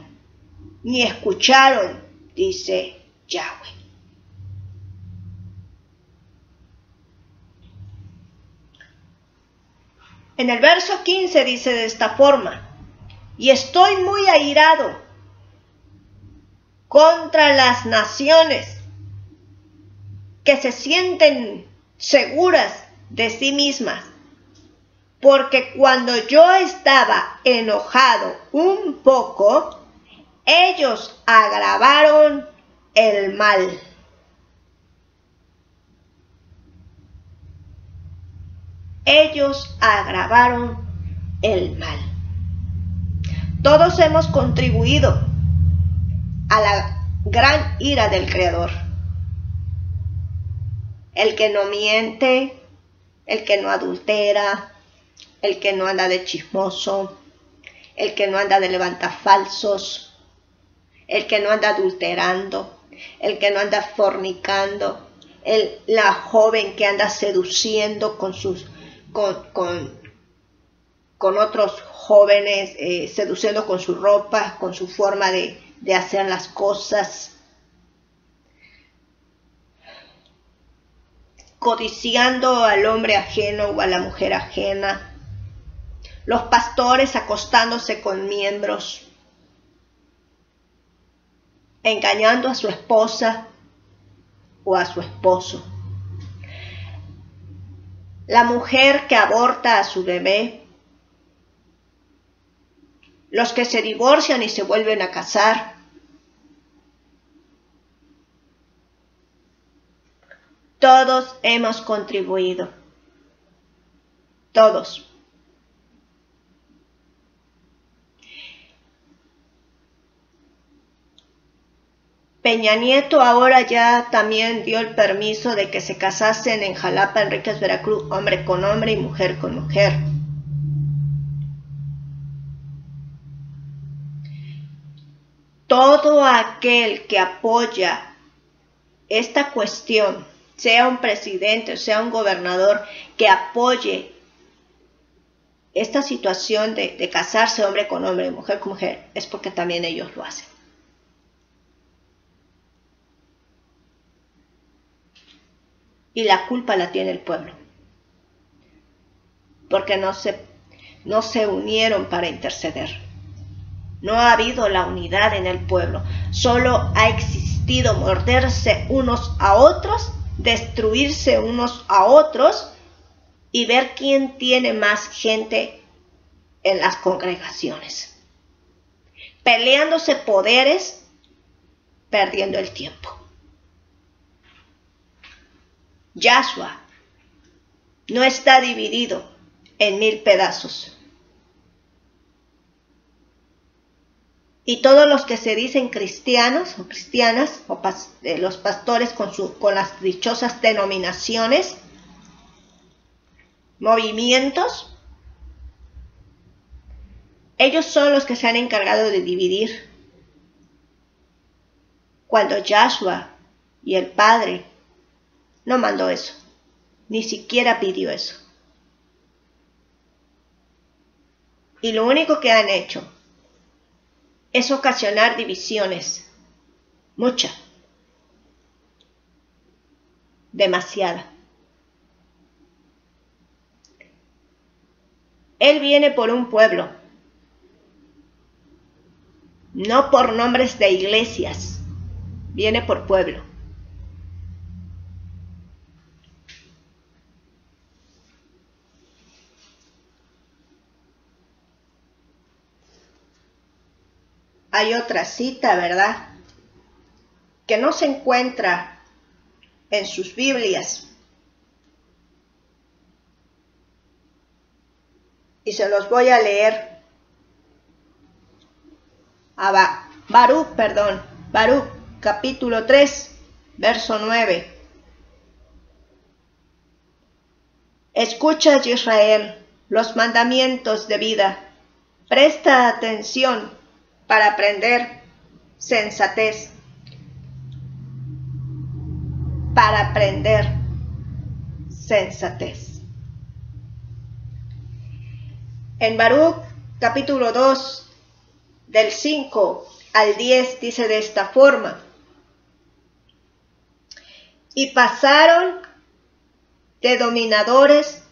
ni escucharon, dice Yahweh. En el verso 15 dice de esta forma, y estoy muy airado contra las naciones que se sienten seguras de sí mismas, porque cuando yo estaba enojado un poco, ellos agravaron el mal. ellos agravaron el mal. Todos hemos contribuido a la gran ira del Creador. El que no miente, el que no adultera, el que no anda de chismoso, el que no anda de levantafalsos, el que no anda adulterando, el que no anda fornicando, la joven que anda seduciendo con sus con, con, otros jóvenes, eh, seduciendo con su ropa, con su forma de, de hacer las cosas, codiciando al hombre ajeno o a la mujer ajena, los pastores acostándose con miembros, engañando a su esposa o a su esposo. La mujer que aborta a su bebé, los que se divorcian y se vuelven a casar, todos hemos contribuido, todos. Peña Nieto ahora ya también dio el permiso de que se casasen en Jalapa, Enríquez, Veracruz, hombre con hombre y mujer con mujer. Todo aquel que apoya esta cuestión, sea un presidente o sea un gobernador, que apoye esta situación de, casarse hombre con hombre mujer con mujer, es porque también ellos lo hacen. y la culpa la tiene el pueblo. Porque no se, no se unieron para interceder. No ha habido la unidad en el pueblo. Solo ha existido morderse unos a otros, destruirse unos a otros y ver quién tiene más gente en las congregaciones. Peleándose poderes, perdiendo el tiempo. Yahshua no está dividido en mil pedazos. Y todos los que se dicen cristianos o cristianas, o eh, los pastores con, con las dichosas denominaciones, movimientos, ellos son los que se han encargado de dividir. Cuando Yahshua y el Padre no mandó eso, ni siquiera pidió eso. Y lo único que han hecho es ocasionar divisiones, mucha, demasiada. Él viene por un pueblo, no por nombres de iglesias, viene por pueblo. Hay otra cita, ¿verdad? Que no se encuentra en sus Biblias. Y se los voy a leer. A Baruch, perdón. Baruch, capítulo 3, verso 9. Escucha, Israel, los mandamientos de vida. Presta atención para aprender sensatez. Para aprender sensatez. En Baruch capítulo 2 del 5 al 10 dice de esta forma. Y pasaron de dominadores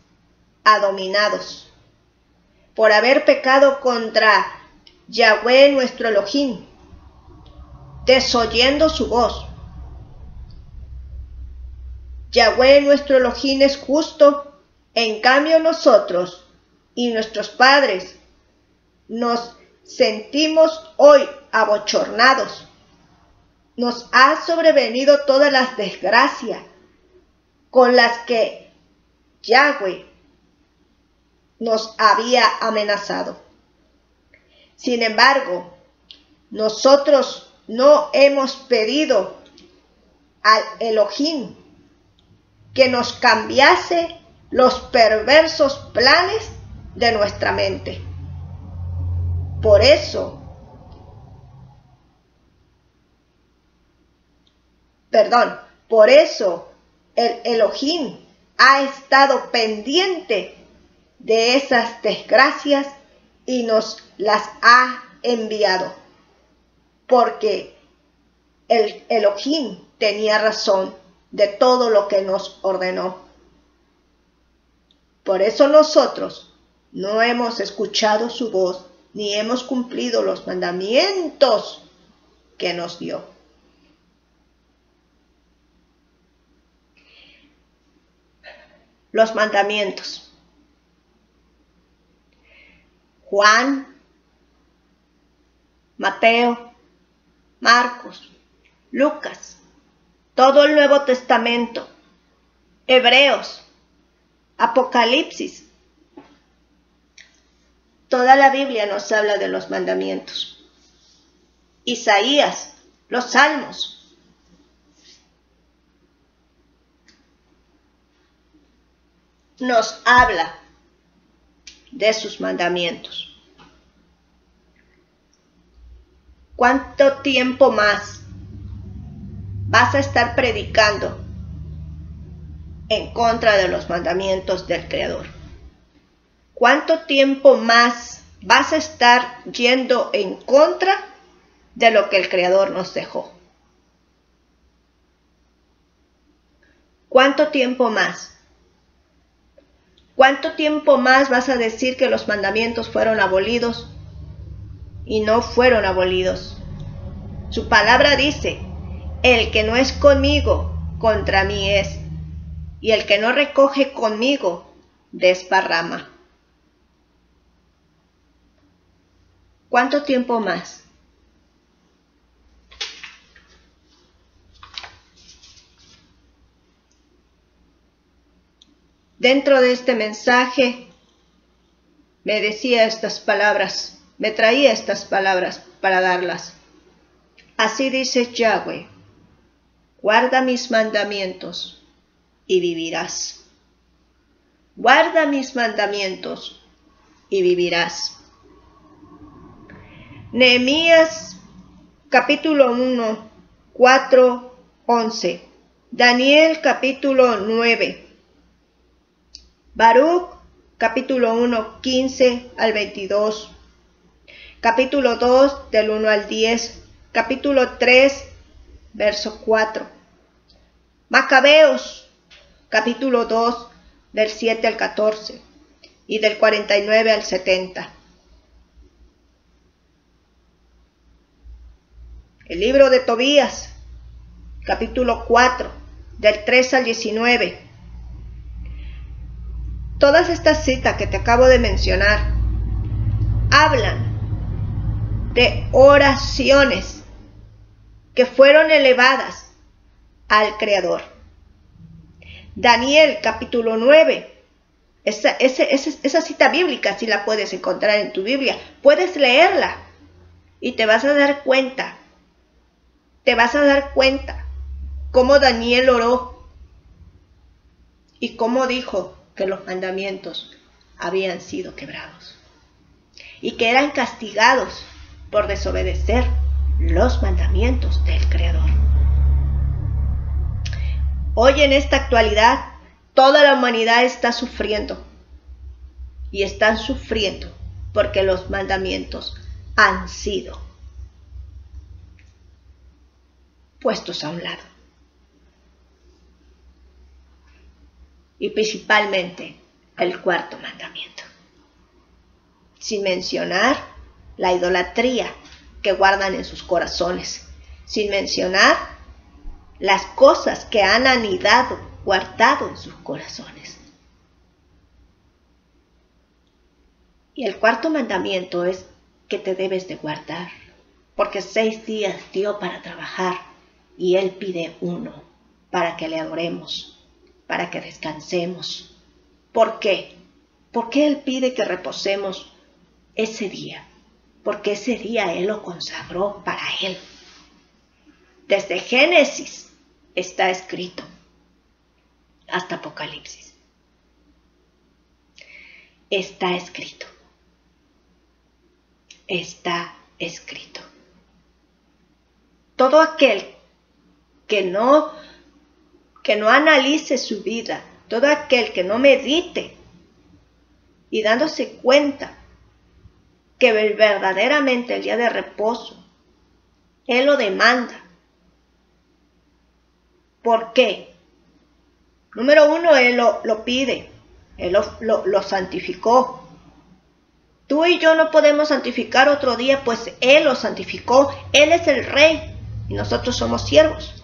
a dominados, por haber pecado contra Yahweh nuestro Elohim, desoyendo su voz. Yahweh nuestro Elohim es justo, en cambio nosotros y nuestros padres nos sentimos hoy abochornados. Nos ha sobrevenido todas las desgracias con las que Yahweh nos había amenazado. Sin embargo, nosotros no hemos pedido al Elohim que nos cambiase los perversos planes de nuestra mente. Por eso, perdón, por eso el Elohim ha estado pendiente de esas desgracias y nos las ha enviado. Porque el Elohim tenía razón de todo lo que nos ordenó. Por eso nosotros no hemos escuchado su voz ni hemos cumplido los mandamientos que nos dio. Los mandamientos. Juan, Mateo, Marcos, Lucas, todo el Nuevo Testamento, Hebreos, Apocalipsis, Toda la Biblia nos habla de los mandamientos. Isaías, los salmos. Nos habla de sus mandamientos. ¿Cuánto tiempo más vas a estar predicando en contra de los mandamientos del Creador? ¿Cuánto tiempo más vas a estar yendo en contra de lo que el Creador nos dejó? ¿Cuánto tiempo más? ¿Cuánto tiempo más vas a decir que los mandamientos fueron abolidos y no fueron abolidos? Su palabra dice, el que no es conmigo, contra mí es, y el que no recoge conmigo, desparrama. ¿Cuánto tiempo más? Dentro de este mensaje me decía estas palabras, me traía estas palabras para darlas. Así dice Yahweh, guarda mis mandamientos y vivirás. Guarda mis mandamientos y vivirás. Nehemías capítulo 1, 4, 11. Daniel capítulo 9. Baruch capítulo 1, 15 al 22. Capítulo 2 del 1 al 10. Capítulo 3, verso 4. Macabeos capítulo 2 del 7 al 14 y del 49 al 70. El libro de Tobías, capítulo 4, del 3 al 19. Todas estas citas que te acabo de mencionar hablan de oraciones que fueron elevadas al Creador. Daniel capítulo 9. Esa, cita bíblica, si la puedes encontrar en tu Biblia, puedes leerla y te vas a dar cuenta, te vas a dar cuenta cómo Daniel oró y cómo dijo que los mandamientos habían sido quebrados y que eran castigados por desobedecer los mandamientos del Creador. Hoy en esta actualidad, toda la humanidad está sufriendo y están sufriendo porque los mandamientos han sido puestos a un lado. Y principalmente el cuarto mandamiento. Sin mencionar la idolatría que guardan en sus corazones. Sin mencionar las cosas que han anidado, guardado en sus corazones. Y el cuarto mandamiento es que te debes de guardar, porque seis días dio para trabajar y Él pide uno para que le adoremos, para que descansemos. ¿Por qué? Porque Él pide que reposemos ese día, porque ese día Él lo consagró para Él. Desde Génesis está escrito hasta Apocalipsis. Está escrito. Está escrito. Todo aquel que no que no analice su vida, todo aquel que no medite y dándose cuenta que verdaderamente el día de reposo Él lo demanda ¿Por qué? Número uno, Él lo, pide, Él lo, lo santificó. Tú y yo no podemos santificar otro día, pues Él lo santificó. Él es el rey y nosotros somos siervos.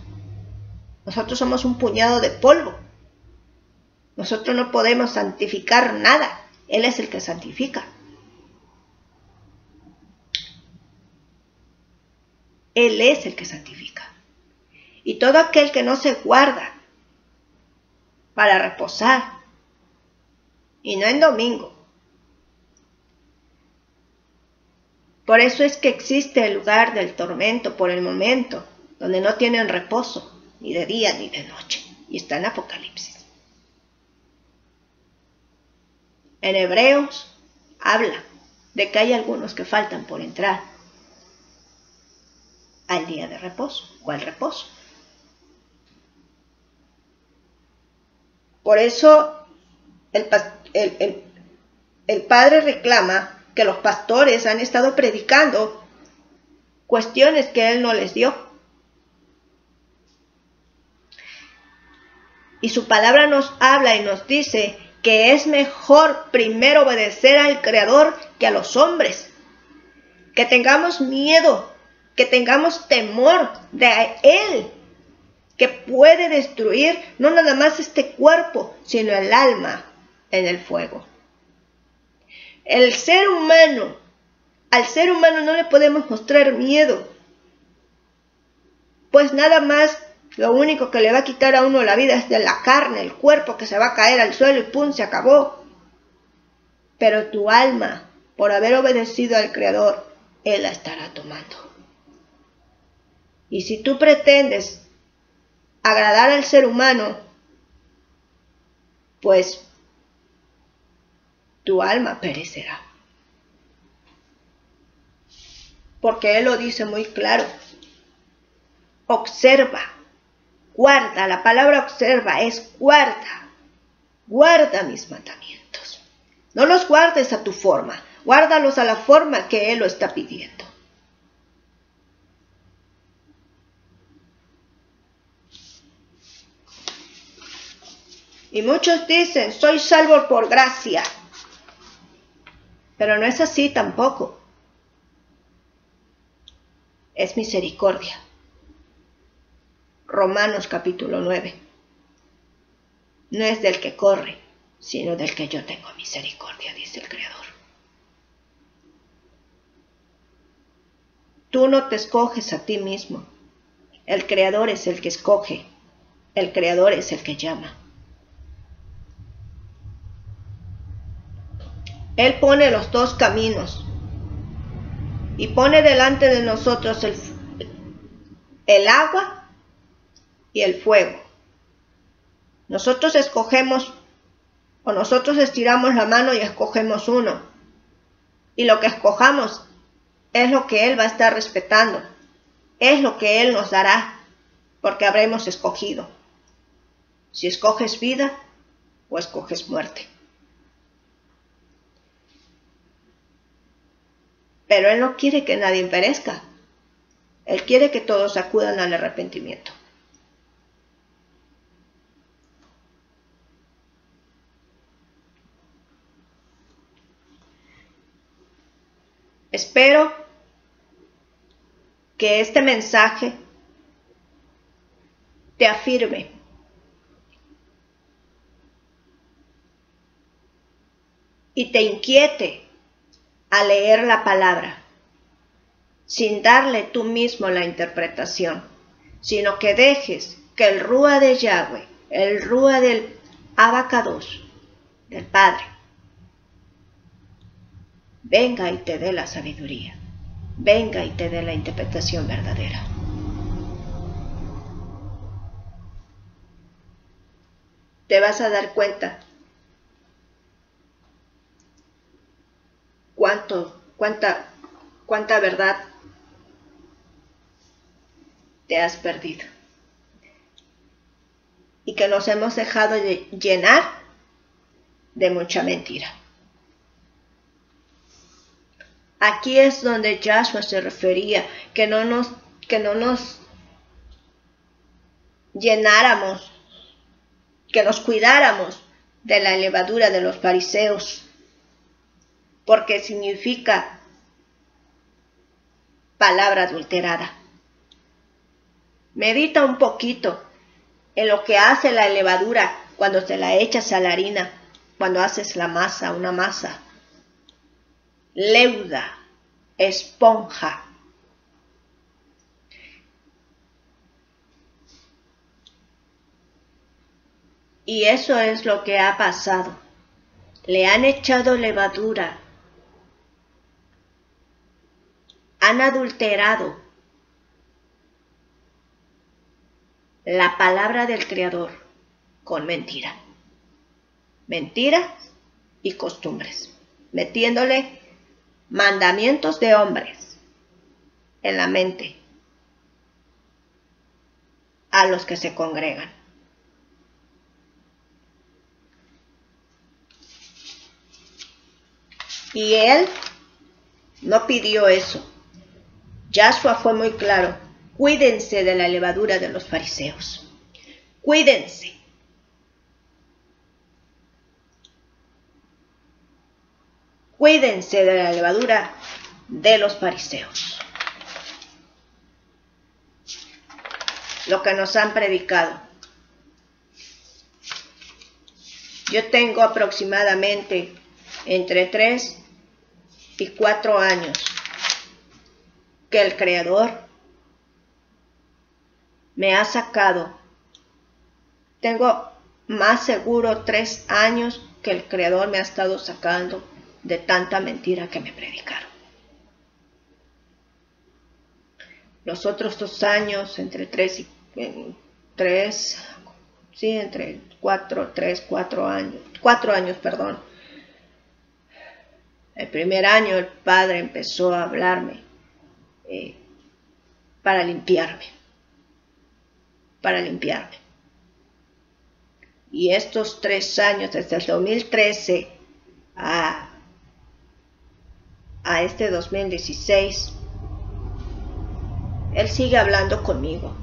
Nosotros somos un puñado de polvo. Nosotros no podemos santificar nada. Él es el que santifica. Él es el que santifica y todo aquel que no se guarda para reposar, y no en domingo. Por eso es que existe el lugar del tormento por el momento, donde no tienen reposo, ni de día ni de noche, y está en Apocalipsis. En Hebreos habla de que hay algunos que faltan por entrar al día de reposo o al reposo. Por eso el, padre reclama que los pastores han estado predicando cuestiones que él no les dio. Y su palabra nos habla y nos dice que es mejor primero obedecer al Creador que a los hombres. Que tengamos miedo, que tengamos temor de Él que puede destruir no nada más este cuerpo, sino el alma en el fuego. El ser humano, al ser humano no le podemos mostrar miedo, pues nada más lo único que le va a quitar a uno la vida es de la carne, el cuerpo que se va a caer al suelo y pum, se acabó. Pero tu alma, por haber obedecido al Creador, Él la estará tomando. Y si tú pretendes agradar al ser humano, pues tu alma perecerá. Porque Él lo dice muy claro. Observa, guarda, la palabra observa es guarda, guarda mis mandamientos. No los guardes a tu forma, guárdalos a la forma que Él lo está pidiendo. Y muchos dicen, soy salvo por gracia. Pero no es así tampoco. Es misericordia. Romanos capítulo 9. No es del que corre, sino del que yo tengo misericordia, dice el Creador. Tú no te escoges a ti mismo. El Creador es el que escoge. El Creador es el que llama. Él pone los dos caminos y pone delante de nosotros el, el agua y el fuego. Nosotros escogemos o nosotros estiramos la mano y escogemos uno. Y lo que escojamos es lo que Él va a estar respetando. Es lo que Él nos dará porque habremos escogido. Si escoges vida o escoges muerte. Pero Él no quiere que nadie perezca. Él quiere que todos acudan al arrepentimiento. Espero que este mensaje te afirme. Y te inquiete a leer la palabra, sin darle tú mismo la interpretación, sino que dejes que el Rúa de Yahweh, el Rúa del Abacados, del Padre, venga y te dé la sabiduría, venga y te dé la interpretación verdadera. Te vas a dar cuenta cuánto, cuánta, cuánta verdad te has perdido. Y que nos hemos dejado llenar de mucha mentira. Aquí es donde Joshua se refería, que no nos, llenáramos, que nos cuidáramos de la levadura de los fariseos, porque significa palabra adulterada. Medita un poquito en lo que hace la levadura cuando te la echas a la harina, cuando haces la masa, una masa leuda, esponja. Y eso es lo que ha pasado. Le han echado levadura. Han adulterado la palabra del Creador con mentira. Mentiras y costumbres. Metiéndole mandamientos de hombres en la mente a los que se congregan. Y él no pidió eso. Yahshua fue muy claro. Cuídense de la levadura de los fariseos. Cuídense. Cuídense de la levadura de los fariseos. Lo que nos han predicado. Yo tengo aproximadamente entre 3 y 4 años que el Creador me ha sacado. Tengo más seguro 3 años que el Creador me ha estado sacando de tanta mentira que me predicaron. Los otros dos años, entre tres y tres, sí, entre cuatro, tres, cuatro años, cuatro años, perdón. El primer año el padre empezó a hablarme eh, para limpiarme, para limpiarme. Y estos tres años, desde el 2013 a a este 2016, Él sigue hablando conmigo.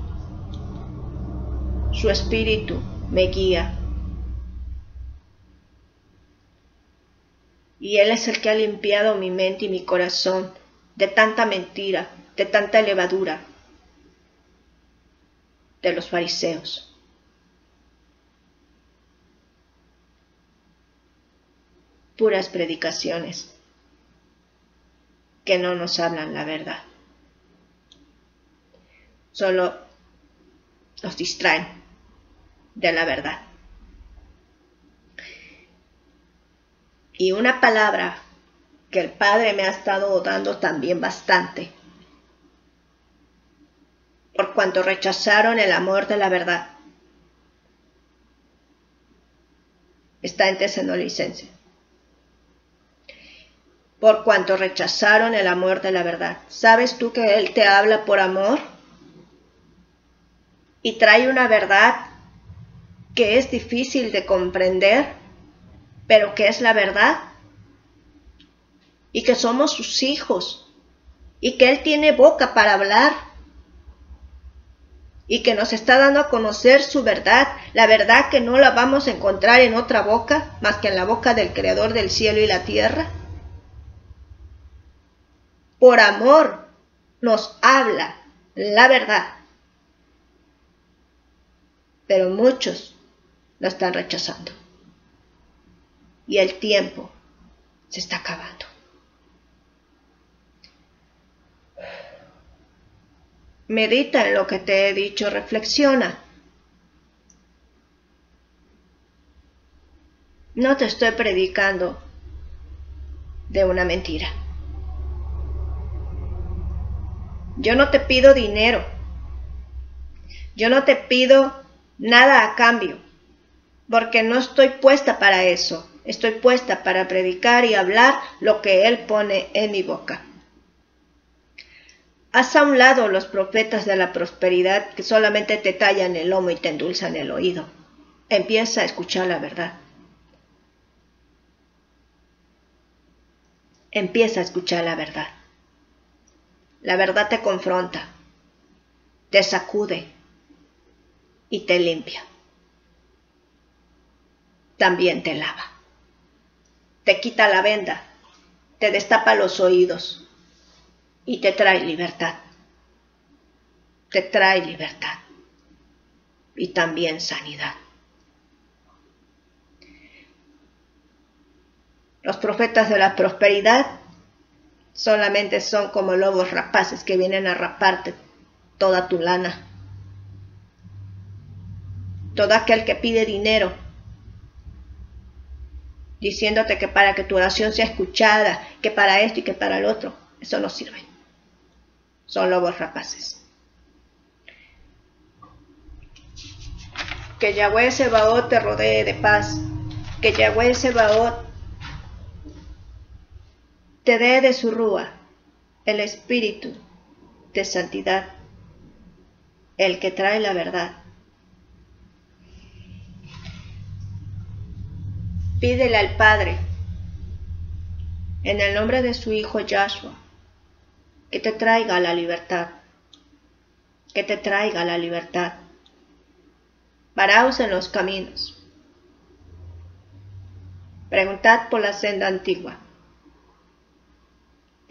Su espíritu me guía. Y Él es el que ha limpiado mi mente y mi corazón de tanta mentira, de tanta levadura. de los fariseos. Puras predicaciones que no nos hablan la verdad. Solo nos distraen de la verdad. Y una palabra que el Padre me ha estado dando también bastante, por cuanto rechazaron el amor de la verdad. Está en Tesanolicense. Por cuanto rechazaron el amor de la verdad. ¿Sabes tú que Él te habla por amor? Y trae una verdad que es difícil de comprender, pero que es la verdad y que somos sus hijos y que Él tiene boca para hablar y que nos está dando a conocer su verdad, la verdad que no la vamos a encontrar en otra boca más que en la boca del Creador del cielo y la tierra. Por amor nos habla la verdad, pero muchos lo están rechazando y el tiempo se está acabando. Medita en lo que te he dicho, reflexiona. No te estoy predicando de una mentira. Yo no te pido dinero. Yo no te pido nada a cambio, porque no estoy puesta para eso. Estoy puesta para predicar y hablar lo que Él pone en mi boca. Haz a un lado los profetas de la prosperidad que solamente te tallan el lomo y te endulzan el oído. Empieza a escuchar la verdad. Empieza a escuchar la verdad. La verdad te confronta, te sacude y te limpia. También te lava. Te quita la venda, te destapa los oídos y te trae libertad. Te trae libertad y también sanidad. Los profetas de la prosperidad solamente son como lobos rapaces que vienen a raparte toda tu lana. Todo aquel que pide dinero, diciéndote que para que tu oración sea escuchada, que para esto y que para el otro, eso no sirve son lobos rapaces. Que Yahweh Sebaot te rodee de paz, que Yahweh Sebaot te dé de su rúa el espíritu de santidad, el que trae la verdad. Pídele al Padre, en el nombre de su Hijo Yahshua, que te traiga la libertad, que te traiga la libertad. Paraos en los caminos. Preguntad por la senda antigua.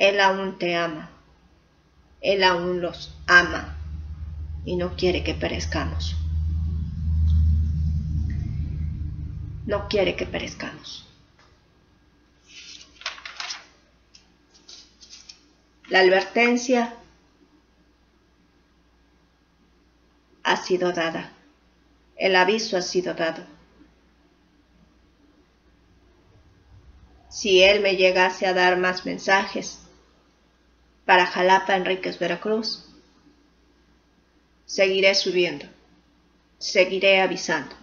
Él aún te ama. Él aún los ama y no quiere que perezcamos. No quiere que perezcamos. La advertencia ha sido dada. El aviso ha sido dado. Si él me llegase a dar más mensajes para Jalapa, Enríquez, Veracruz, seguiré subiendo, seguiré avisando.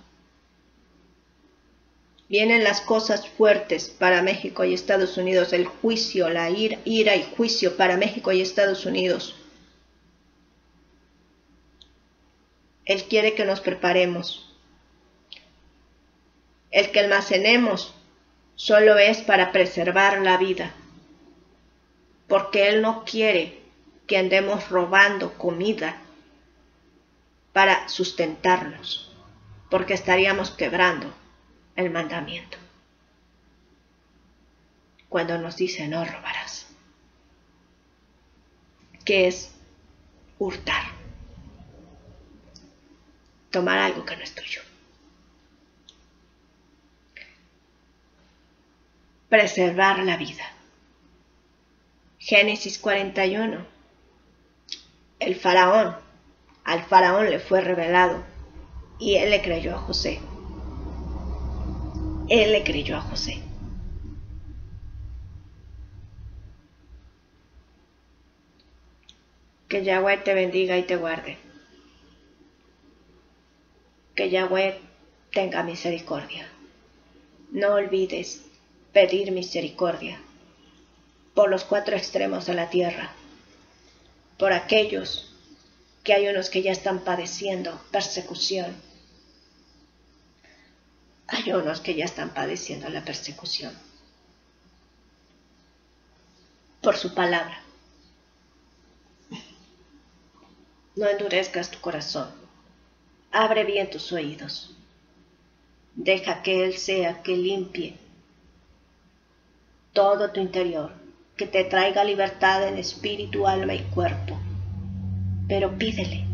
Vienen las cosas fuertes para México y Estados Unidos, el juicio, la ira, ira y juicio para México y Estados Unidos. Él quiere que nos preparemos. El que almacenemos solo es para preservar la vida, porque Él no quiere que andemos robando comida para sustentarnos, porque estaríamos quebrando el mandamiento. Cuando nos dice no robarás, que es hurtar. tomar algo que no es tuyo. Preservar la vida. Génesis 41. El faraón, al faraón le fue revelado y él le creyó a José. Él le creyó a José. Que Yahweh te bendiga y te guarde. Que Yahweh tenga misericordia. No olvides pedir misericordia por los cuatro extremos de la tierra, por aquellos que hay unos que ya están padeciendo persecución, hay unos que ya están padeciendo la persecución por su palabra. No endurezcas tu corazón. Abre bien tus oídos. Deja que Él sea que limpie todo tu interior, que te traiga libertad en espíritu, alma y cuerpo. Pero pídele,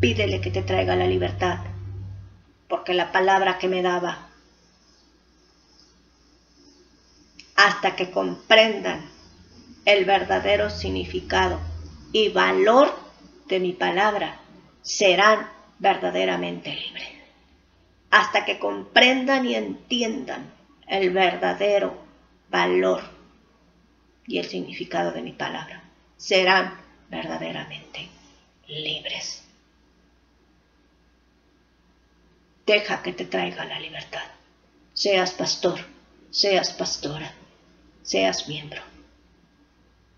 pídele que te traiga la libertad, porque la palabra que me daba, hasta que comprendan el verdadero significado y valor de mi palabra serán verdaderamente libres. Hasta que comprendan y entiendan el verdadero valor y el significado de mi palabra, serán verdaderamente libres. Deja que te traiga la libertad. Seas pastor, seas pastora, seas miembro.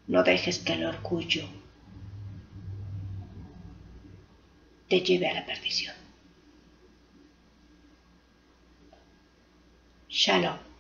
No dejes que el orgullo te lleve a la perdición. Shalom.